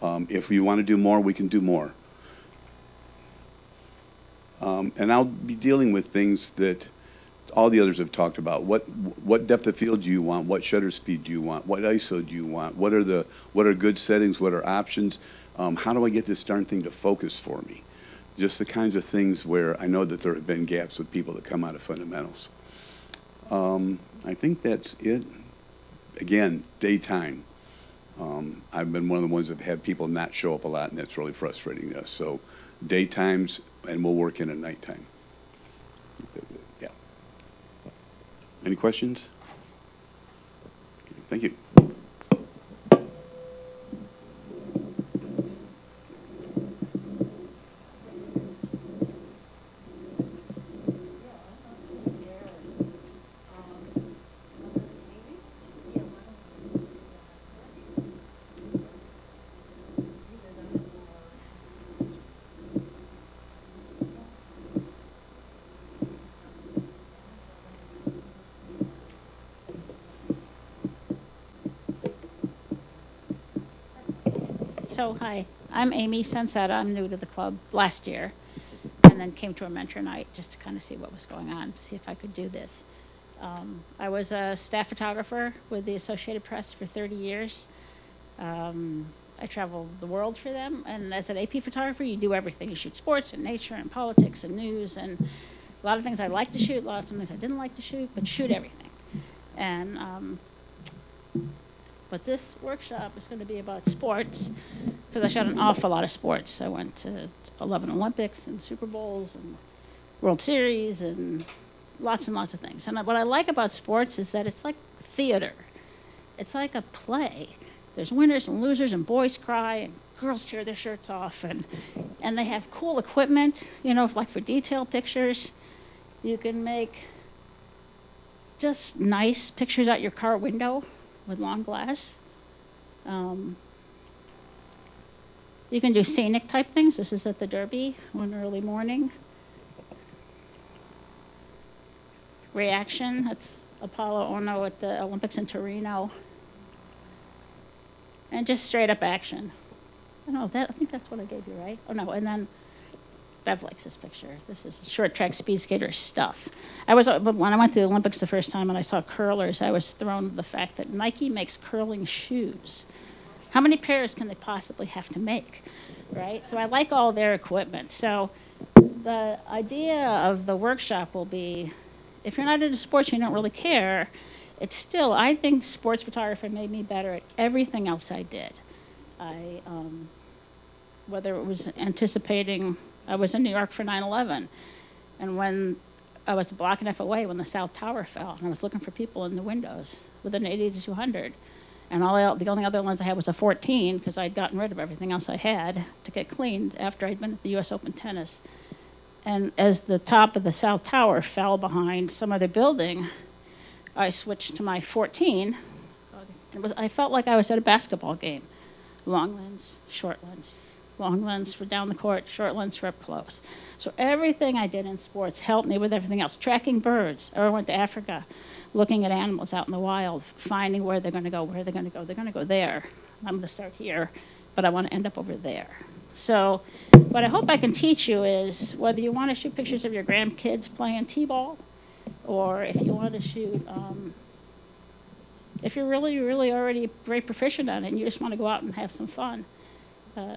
Um, if you want to do more, we can do more. Um, and I'll be dealing with things that all the others have talked about. What what depth of field do you want? What shutter speed do you want? What ISO do you want? What are the what are good settings? What are options? Um, how do I get this darn thing to focus for me? Just the kinds of things where I know that there have been gaps with people that come out of fundamentals. Um, I think that's it. Again, daytime. Um, I've been one of the ones that have had people not show up a lot, and that's really frustrating to us. So daytimes, and we'll work in at nighttime. Any questions? Thank you. So, hi, I'm Amy Sancetta. I'm new to the club last year, and then came to a mentor night just to kind of see what was going on, to see if I could do this. Um, I was a staff photographer with the Associated Press for 30 years. Um, I traveled the world for them, and as an AP photographer, you do everything. You shoot sports and nature and politics and news and a lot of things I like to shoot, a lot of things I didn't like to shoot, but shoot everything. And um, but this workshop is going to be about sports because I shot an awful lot of sports. I went to 11 Olympics and Super Bowls and World Series and lots and lots of things. And what I like about sports is that it's like theater. It's like a play. There's winners and losers and boys cry and girls tear their shirts off and and they have cool equipment, you know, like for detail pictures. You can make just nice pictures out your car window with long glass. Um, you can do scenic type things. This is at the Derby one early morning. Reaction, that's Apolo Ohno at the Olympics in Torino. And just straight up action. I know, that, I think that's what I gave you, right? Oh, no, and then Bev likes this picture. This is short track speed skater stuff. I was uh, when I went to the Olympics the first time and I saw curlers, I was thrown to the fact that Nike makes curling shoes. How many pairs can they possibly have to make, right? So I like all their equipment. So the idea of the workshop will be, if you're not into sports, you don't really care. It's still, I think sports photography made me better at everything else I did. I um, whether it was anticipating, I was in New York for 9/11, and when I was a block and a half away when the South Tower fell, and I was looking for people in the windows within 80 to 200, and all I, the only other lens I had was a 14 because I'd gotten rid of everything else I had to get cleaned after I'd been at the U.S. Open tennis. And as the top of the South Tower fell behind some other building, I switched to my 14. It was, I felt like I was at a basketball game. Long lens, short lens, long lens for down the court, short lens for up close. So everything I did in sports helped me with everything else. Tracking birds. I went to Africa, looking at animals out in the wild, finding where they're going to go, where they're going to go. They're going to go there. I'm going to start here, but I want to end up over there. So what I hope I can teach you is whether you want to shoot pictures of your grandkids playing t-ball, or if you want to shoot, um, if you're really, really already very proficient on it and you just want to go out and have some fun, uh,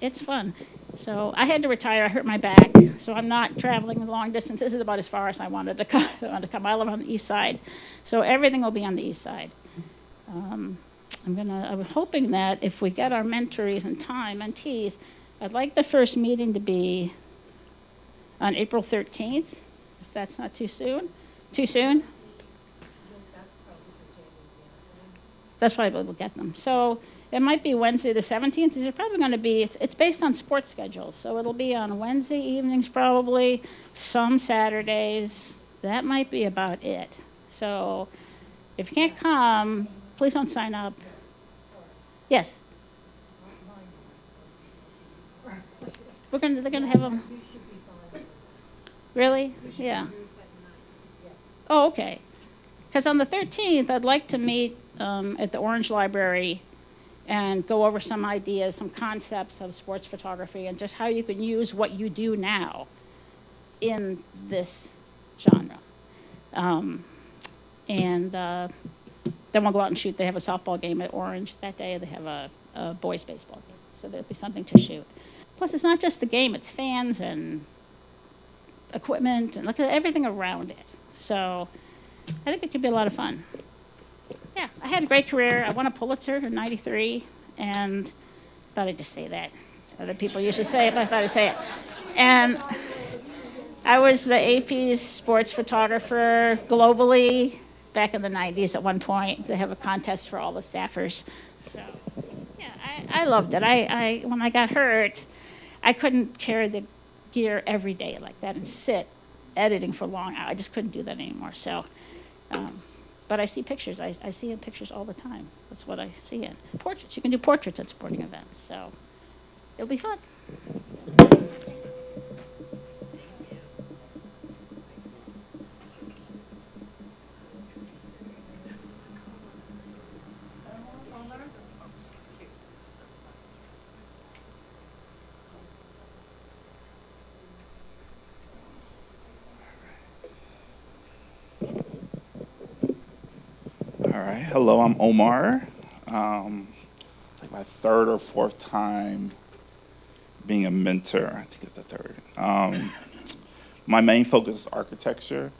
it's fun. So I had to retire. I hurt my back, so I'm not traveling long distance. This is about as far as I wanted to come. I live on the east side, so everything will be on the east side. Um, I'm gonna. I'm hoping that if we get our mentorees in time, and mentees, I'd like the first meeting to be on April 13th. If that's not too soon. Too soon. That's probably we'll get them. So it might be Wednesday the 17th. These are probably going to be, it's, it's based on sports schedules. So it'll be on Wednesday evenings probably, some Saturdays. That might be about it. So if you can't come, please don't sign up. Yes. We're gonna, they're gonna have them. Really? Yeah. Oh, okay. Because on the 13th, I'd like to meet um, at the Orange Library and go over some ideas, some concepts of sports photography, and just how you can use what you do now in this genre. Um, and uh, then we'll go out and shoot. They have a softball game at Orange that day. They have a, a boys' baseball game, so there'll be something to shoot. Plus, it's not just the game; it's fans and equipment and look at everything around it. So, I think it could be a lot of fun yeah, I had a great career. I won a Pulitzer in '93, and thought I'd just say that. Other people usually say it, but I thought I'd say it. And I was the AP's sports photographer globally back in the 90s at one point. They have a contest for all the staffers. So, yeah, I, I loved it. I, I, when I got hurt, I couldn't carry the gear every day like that and sit editing for long hours. I just couldn't do that anymore. So, um, but I see pictures. I, I see in pictures all the time. That's what I see in portraits. You can do portraits at sporting events, so it'll be fun. Hello, I'm Omar. Um, like my third or fourth time being a mentor. I think it's the third. Um, my main focus is architecture.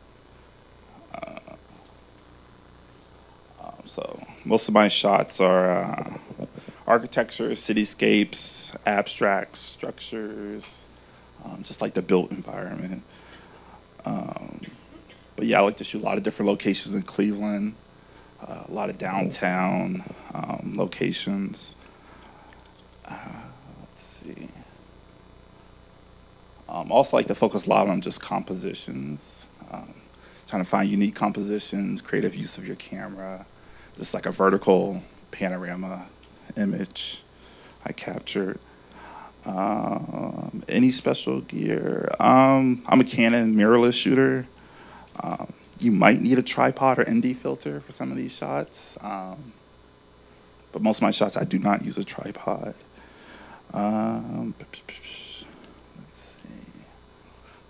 Uh, um, so most of my shots are uh, architecture, cityscapes, abstracts, structures, um, just like the built environment. Um, but yeah, I like to shoot a lot of different locations in Cleveland a lot of downtown um, locations. Uh, let's see. Um, also like to focus a lot on just compositions, um, trying to find unique compositions, creative use of your camera. Just like a vertical panorama image I captured. Um, any special gear? Um, I'm a Canon mirrorless shooter. Um, you might need a tripod or ND filter for some of these shots. Um, but most of my shots, I do not use a tripod. Um, let's see.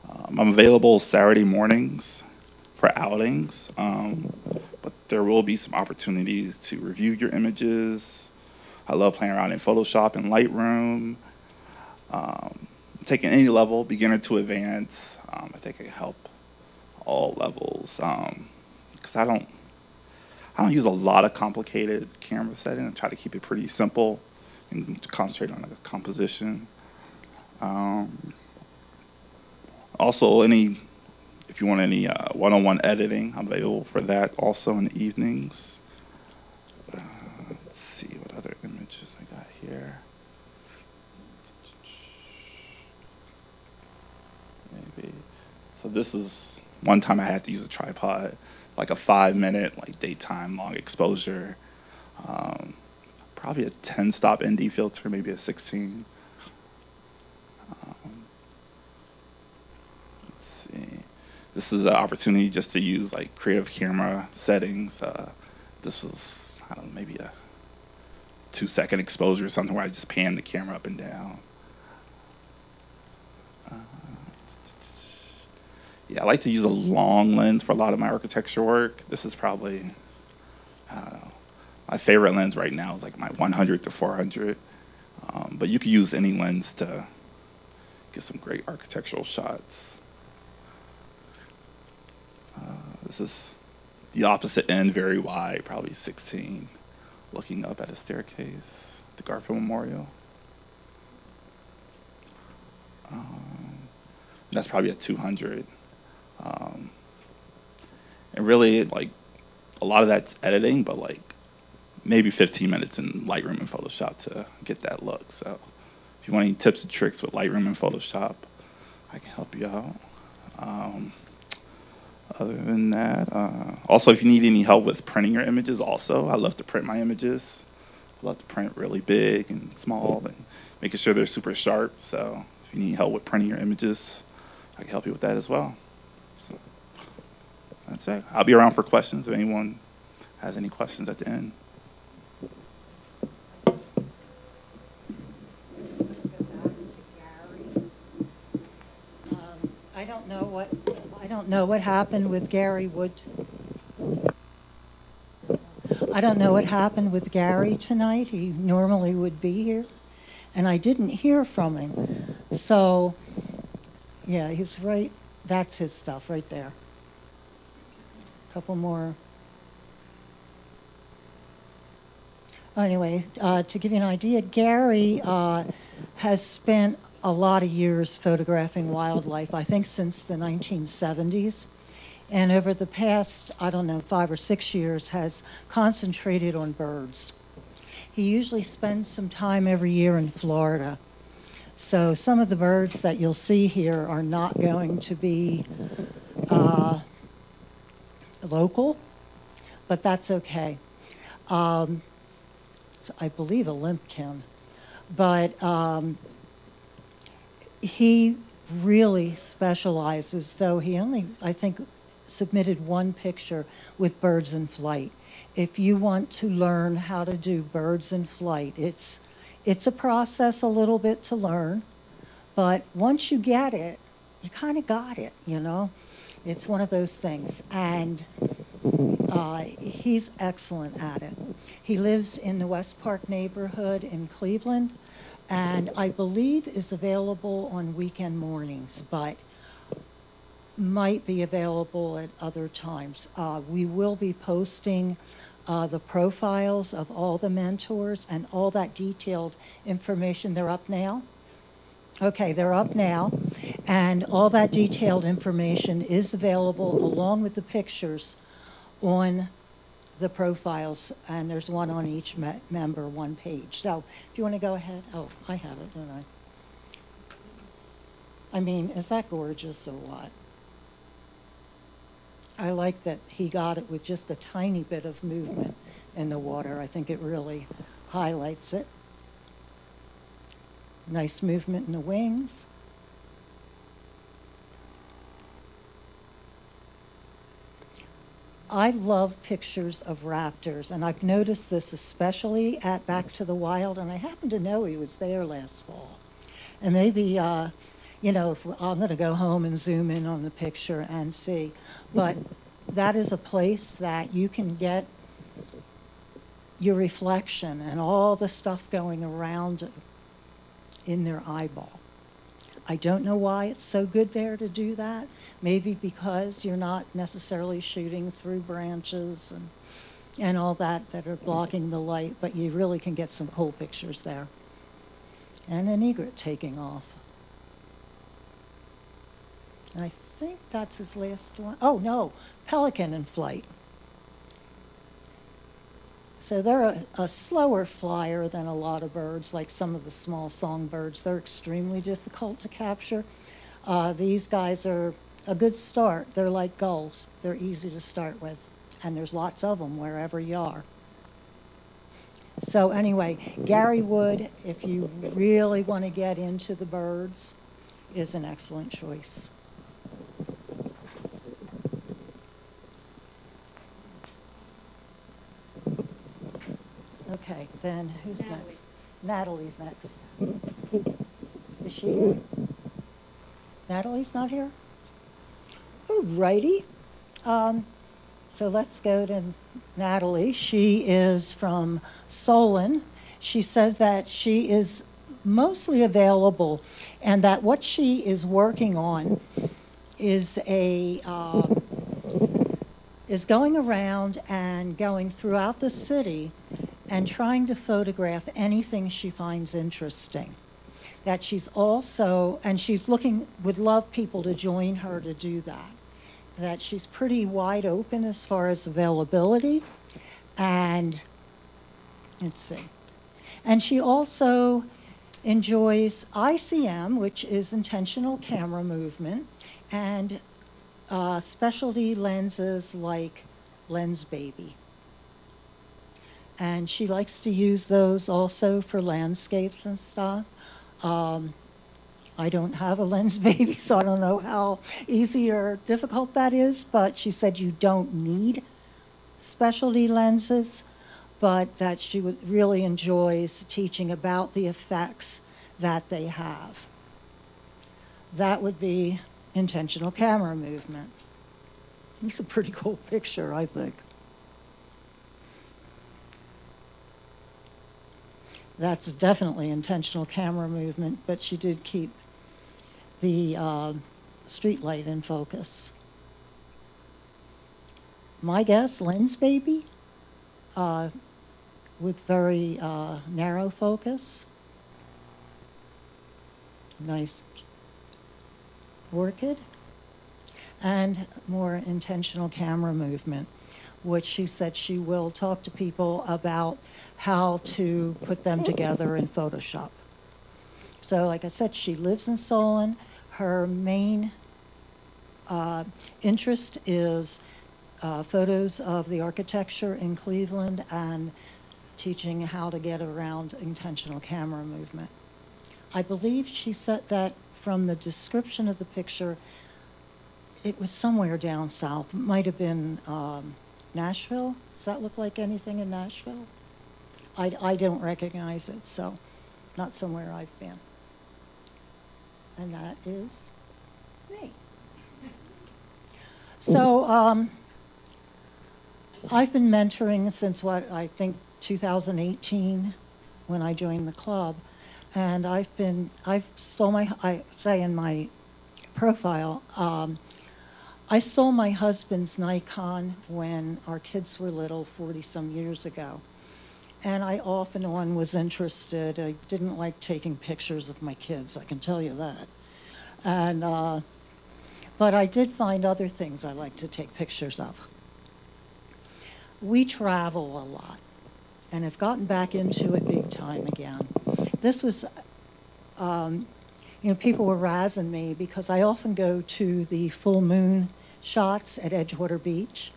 Um, I'm available Saturday mornings for outings, um, but there will be some opportunities to review your images. I love playing around in Photoshop and Lightroom. Um, taking any level, beginner to advanced, um, I think it can help all levels because um, I don't I don't use a lot of complicated camera settings. I try to keep it pretty simple and concentrate on the composition. Um, also, any if you want any uh, one-on-one editing, I'm available for that also in the evenings. Uh, let's see what other images I got here. Maybe. So this is one time I had to use a tripod, like a five-minute, like daytime long exposure. Um, probably a 10-stop ND filter, maybe a 16. Um, let's see. This is an opportunity just to use like creative camera settings. Uh, this was, I don't know, maybe a two second exposure or something where I just pan the camera up and down. Uh, yeah, I like to use a long lens for a lot of my architecture work. This is probably, I don't know, my favorite lens right now is like my 100 to 400. Um, but you can use any lens to get some great architectural shots. Uh, this is the opposite end, very wide, probably 16, looking up at a staircase, the Garfield Memorial. Um, that's probably a 200. Um, and really, like, a lot of that's editing, but like maybe 15 minutes in Lightroom and Photoshop to get that look. So if you want any tips and tricks with Lightroom and Photoshop, I can help you out. Um, other than that, uh, also if you need any help with printing your images, also I love to print my images. I love to print really big and small and making sure they're super sharp. So if you need help with printing your images, I can help you with that as well. That's it. I'll be around for questions if anyone has any questions at the end. Um, I don't know what, I don't know what happened with Gary Wood. I don't know what happened with Gary tonight. He normally would be here, and I didn't hear from him. So, yeah, he's right, that's his stuff right there. Couple more. Anyway, uh, to give you an idea, Gary uh, has spent a lot of years photographing wildlife, I think since the 1970s. And over the past, I don't know, five or six years, has concentrated on birds. He usually spends some time every year in Florida. So some of the birds that you'll see here are not going to be uh, local, but that's okay. Um, I believe a limpkin. But um, he really specializes, though he only, I think, submitted one picture with birds in flight. If you want to learn how to do birds in flight, it's, it's a process a little bit to learn, but once you get it, you kind of got it, you know? It's one of those things. And uh, he's excellent at it. He lives in the West Park neighborhood in Cleveland and I believe is available on weekend mornings, but might be available at other times. Uh, we will be posting uh, the profiles of all the mentors and all that detailed information. They're up now? Okay, they're up now. And all that detailed information is available along with the pictures on the profiles, and there's one on each me member, one page. So if you want to go ahead, oh, I have it, don't I? I mean, is that gorgeous or what? I like that he got it with just a tiny bit of movement in the water. I think it really highlights it. Nice movement in the wings. I love pictures of raptors, and I've noticed this especially at Back to the Wild, and I happen to know he was there last fall. And maybe, uh, you know, if I'm going to go home and zoom in on the picture and see. But that is a place that you can get your reflection and all the stuff going around in their eyeball. I don't know why it's so good there to do that. Maybe because you're not necessarily shooting through branches and, and all that that are blocking the light, but you really can get some cool pictures there. And an egret taking off. And I think that's his last one. Oh, no, pelican in flight. So they're a, a slower flyer than a lot of birds, like some of the small songbirds. They're extremely difficult to capture. Uh, these guys are a good start. They're like gulls. They're easy to start with. And there's lots of them wherever you are. So anyway, Gary Wood, if you really want to get into the birds, is an excellent choice. Okay, then who's next? Natalie's next. Is she here? Natalie's not here? Oh, righty. Um, so let's go to Natalie. She is from Solon. She says that she is mostly available and that what she is working on is a uh, is going around and going throughout the city and trying to photograph anything she finds interesting. That she's also, and she's looking, would love people to join her to do that. That she's pretty wide open as far as availability. And let's see. And she also enjoys ICM, which is intentional camera movement, and uh, specialty lenses like Lensbaby. And she likes to use those also for landscapes and stuff. Um, I don't have a lens baby, so I don't know how easy or difficult that is, but she said you don't need specialty lenses, but that she would, really enjoys teaching about the effects that they have. That would be intentional camera movement. It's a pretty cool picture, I think. That's definitely intentional camera movement, but she did keep the uh, street light in focus. My guess, Lensbaby, uh, with very uh, narrow focus. Nice orchid. And more intentional camera movement, which she said she will talk to people about how to put them together in Photoshop. So like I said, she lives in Solon. Her main uh, interest is uh, photos of the architecture in Cleveland and teaching how to get around intentional camera movement. I believe she said that from the description of the picture, it was somewhere down south. It might have been um, Nashville. Does that look like anything in Nashville? I, I don't recognize it, so not somewhere I've been. And that is me. So um, I've been mentoring since what I think 2018 when I joined the club. And I've been, I've stole my, I say in my profile, um, I stole my husband's Nikon when our kids were little 40 some years ago. And I off and on was interested. I didn't like taking pictures of my kids, I can tell you that. And, uh, but I did find other things I like to take pictures of. We travel a lot and have gotten back into it big time again. This was, um, you know, people were razzing me because I often go to the full moon shots at Edgewater Beach,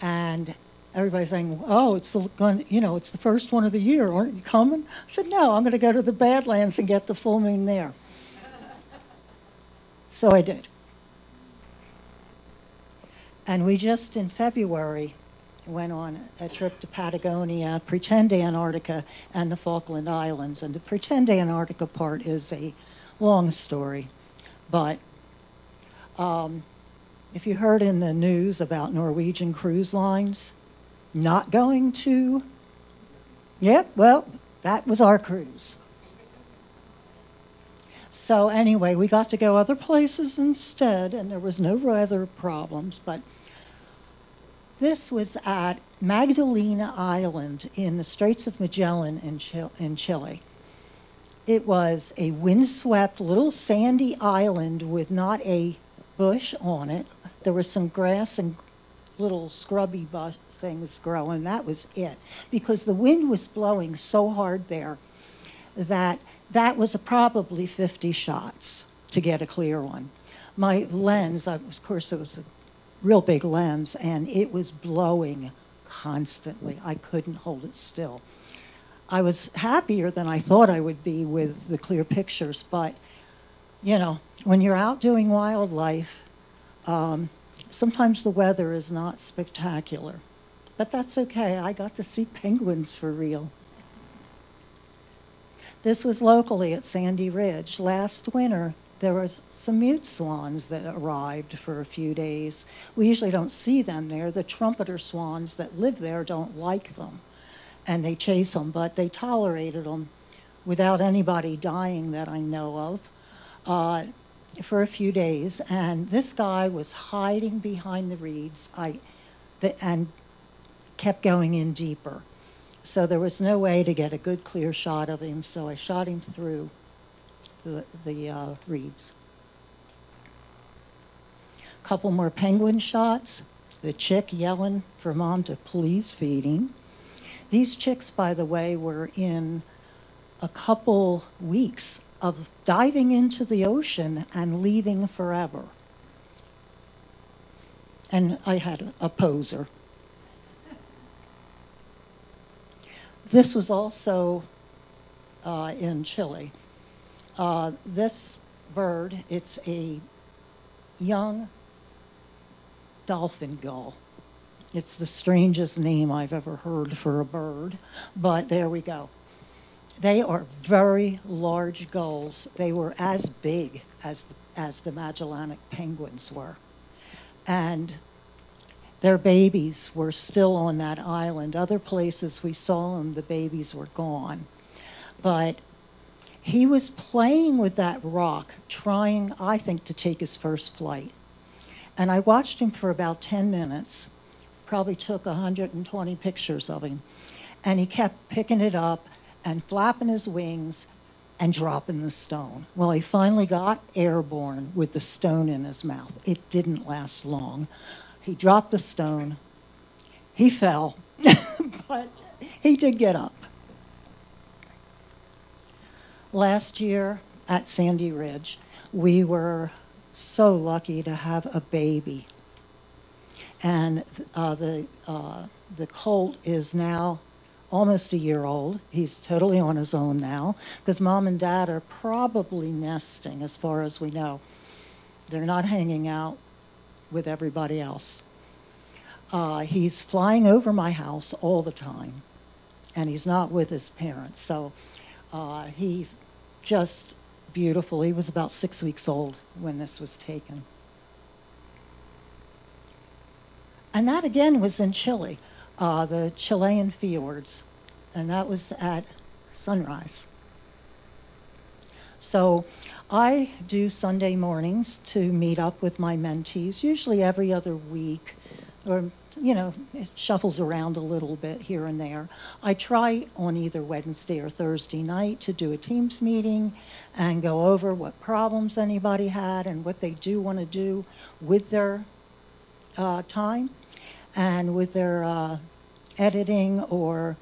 and everybody's saying, "Oh, it's the going, you know, it's the first one of the year. Aren't you coming?" I said, "No, I'm going to go to the Badlands and get the full moon there." so I did, and we just in February went on a trip to Patagonia, Pretend Antarctica, and the Falkland Islands. And the Pretend Antarctica part is a long story, but um, if you heard in the news about Norwegian cruise lines not going to, yep, well, that was our cruise. So anyway, we got to go other places instead, and there was no weather problems, but this was at Magdalena Island in the Straits of Magellan in. In Chile. It was a windswept little sandy island with not a bush on it. There was some grass and little scrubby things growing. That was it. Because the wind was blowing so hard there that that was probably 50 shots to get a clear one. My lens, of course, it was a real big lens, and it was blowing constantly. I couldn't hold it still. I was happier than I thought I would be with the clear pictures, but you know, when you're out doing wildlife, um, sometimes the weather is not spectacular. But that's okay. I got to see penguins for real. This was locally at Sandy Ridge. Last winter, there was some mute swans that arrived for a few days. We usually don't see them there. The trumpeter swans that live there don't like them, and they chase them, but they tolerated them without anybody dying that I know of uh, for a few days. And this guy was hiding behind the reeds I, the, and kept going in deeper. So there was no way to get a good clear shot of him, so I shot him through the, the uh, reeds. Couple more penguin shots. The chick yelling for mom to please feed him. These chicks, by the way, were in a couple weeks of diving into the ocean and leaving forever. And I had a poser. This was also uh, in Chile. Uh, this bird, it's a young dolphin gull. It's the strangest name I've ever heard for a bird, but there we go. They are very large gulls. They were as big as the, as the Magellanic penguins were. And their babies were still on that island. Other places we saw them, the babies were gone. But he was playing with that rock, trying, I think, to take his first flight. And I watched him for about 10 minutes, probably took 120 pictures of him. And he kept picking it up and flapping his wings and dropping the stone. Well, he finally got airborne with the stone in his mouth. It didn't last long. He dropped the stone. He fell, but he did get up. Last year at Sandy Ridge, we were so lucky to have a baby. And uh, the, uh, the colt is now almost a year old. He's totally on his own now because mom and dad are probably nesting as far as we know. They're not hanging out with everybody else. Uh, he's flying over my house all the time and he's not with his parents. So uh, he's just beautiful. He was about six weeks old when this was taken. And that again was in Chile uh, the Chilean fjords, and that was at sunrise. So I do Sunday mornings to meet up with my mentees, usually every other week, or, you know, it shuffles around a little bit here and there. I try on either Wednesday or Thursday night to do a Teams meeting and go over what problems anybody had and what they do want to do with their uh, time and with their uh, editing or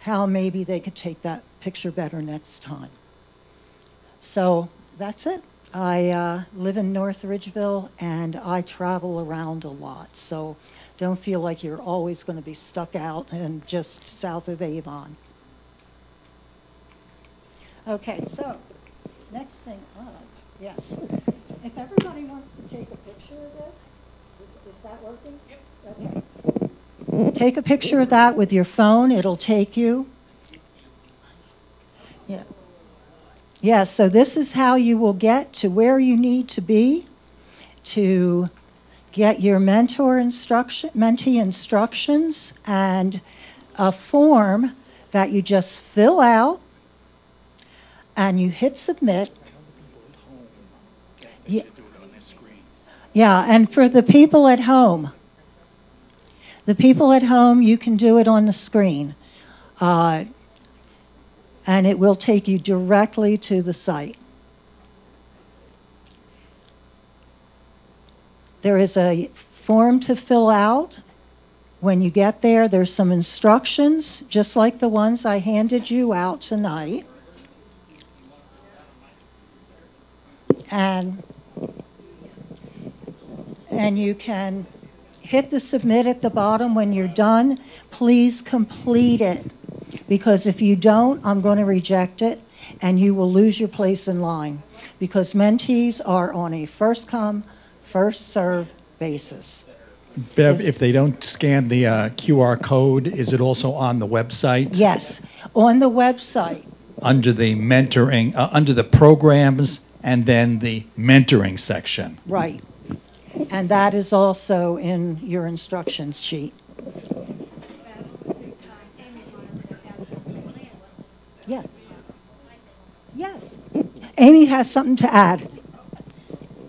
how maybe they could take that picture better next time. So that's it. I uh, live in North Ridgeville and I travel around a lot. So don't feel like you're always going to be stuck out and just south of Avon. Okay, so next thing up, yes. If everybody wants to take a picture of this, is, is that working? Yep. Take a picture of that with your phone. It'll take you. Yeah. Yeah, so this is how you will get to where you need to be to get your mentor instruction, mentee instructions and a form that you just fill out and you hit submit. Yeah. yeah, and for the people at home, the people at home, you can do it on the screen. Uh, and it will take you directly to the site. There is a form to fill out. When you get there, there's some instructions, just like the ones I handed you out tonight. And, and you can hit the submit at the bottom when you're done. Please complete it, because if you don't, I'm going to reject it, and you will lose your place in line, because mentees are on a first come, first serve basis. Bev, if they don't scan the uh, QR code, is it also on the website? Yes, on the website. Under the mentoring, uh, under the programs, and then the mentoring section? Right. And that is also in your instructions sheet. Yeah. Yes. Amy has something to add.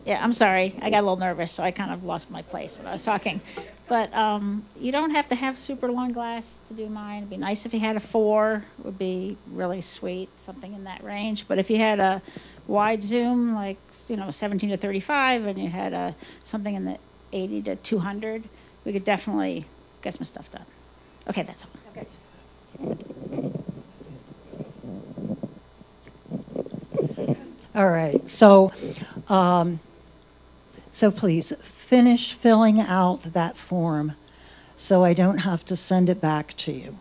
Yeah, I'm sorry. I got a little nervous, so I kind of lost my place when I was talking. But um, you don't have to have super long glass to do mine. It'd be nice if you had a four. It Would be really sweet, something in that range. But if you had a wide zoom, like you know, 17 to 35, and you had a something in the 80 to 200, we could definitely get some stuff done. Okay, that's all. Okay. All right, so, um, so please finish filling out that form so I don't have to send it back to you.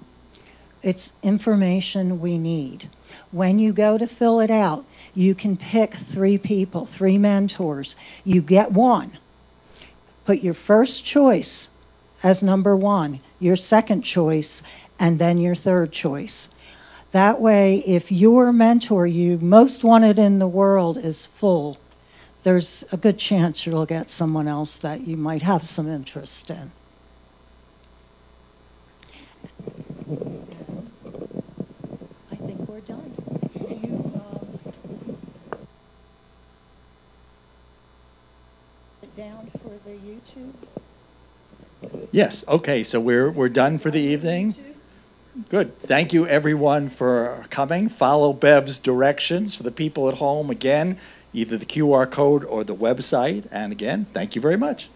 It's information we need. When you go to fill it out, you can pick three people, three mentors. You get one. Put your first choice as number one, your second choice, and then your third choice. That way, if your mentor you most wanted in the world is full, there's a good chance you'll get someone else that you might have some interest in. I think we're done. You, um, it down for the YouTube? Yes, okay, so we're, we're done for the evening? Good. Thank you, everyone, for coming. Follow Bev's directions for the people at home. Again, either the QR code or the website. And again, thank you very much.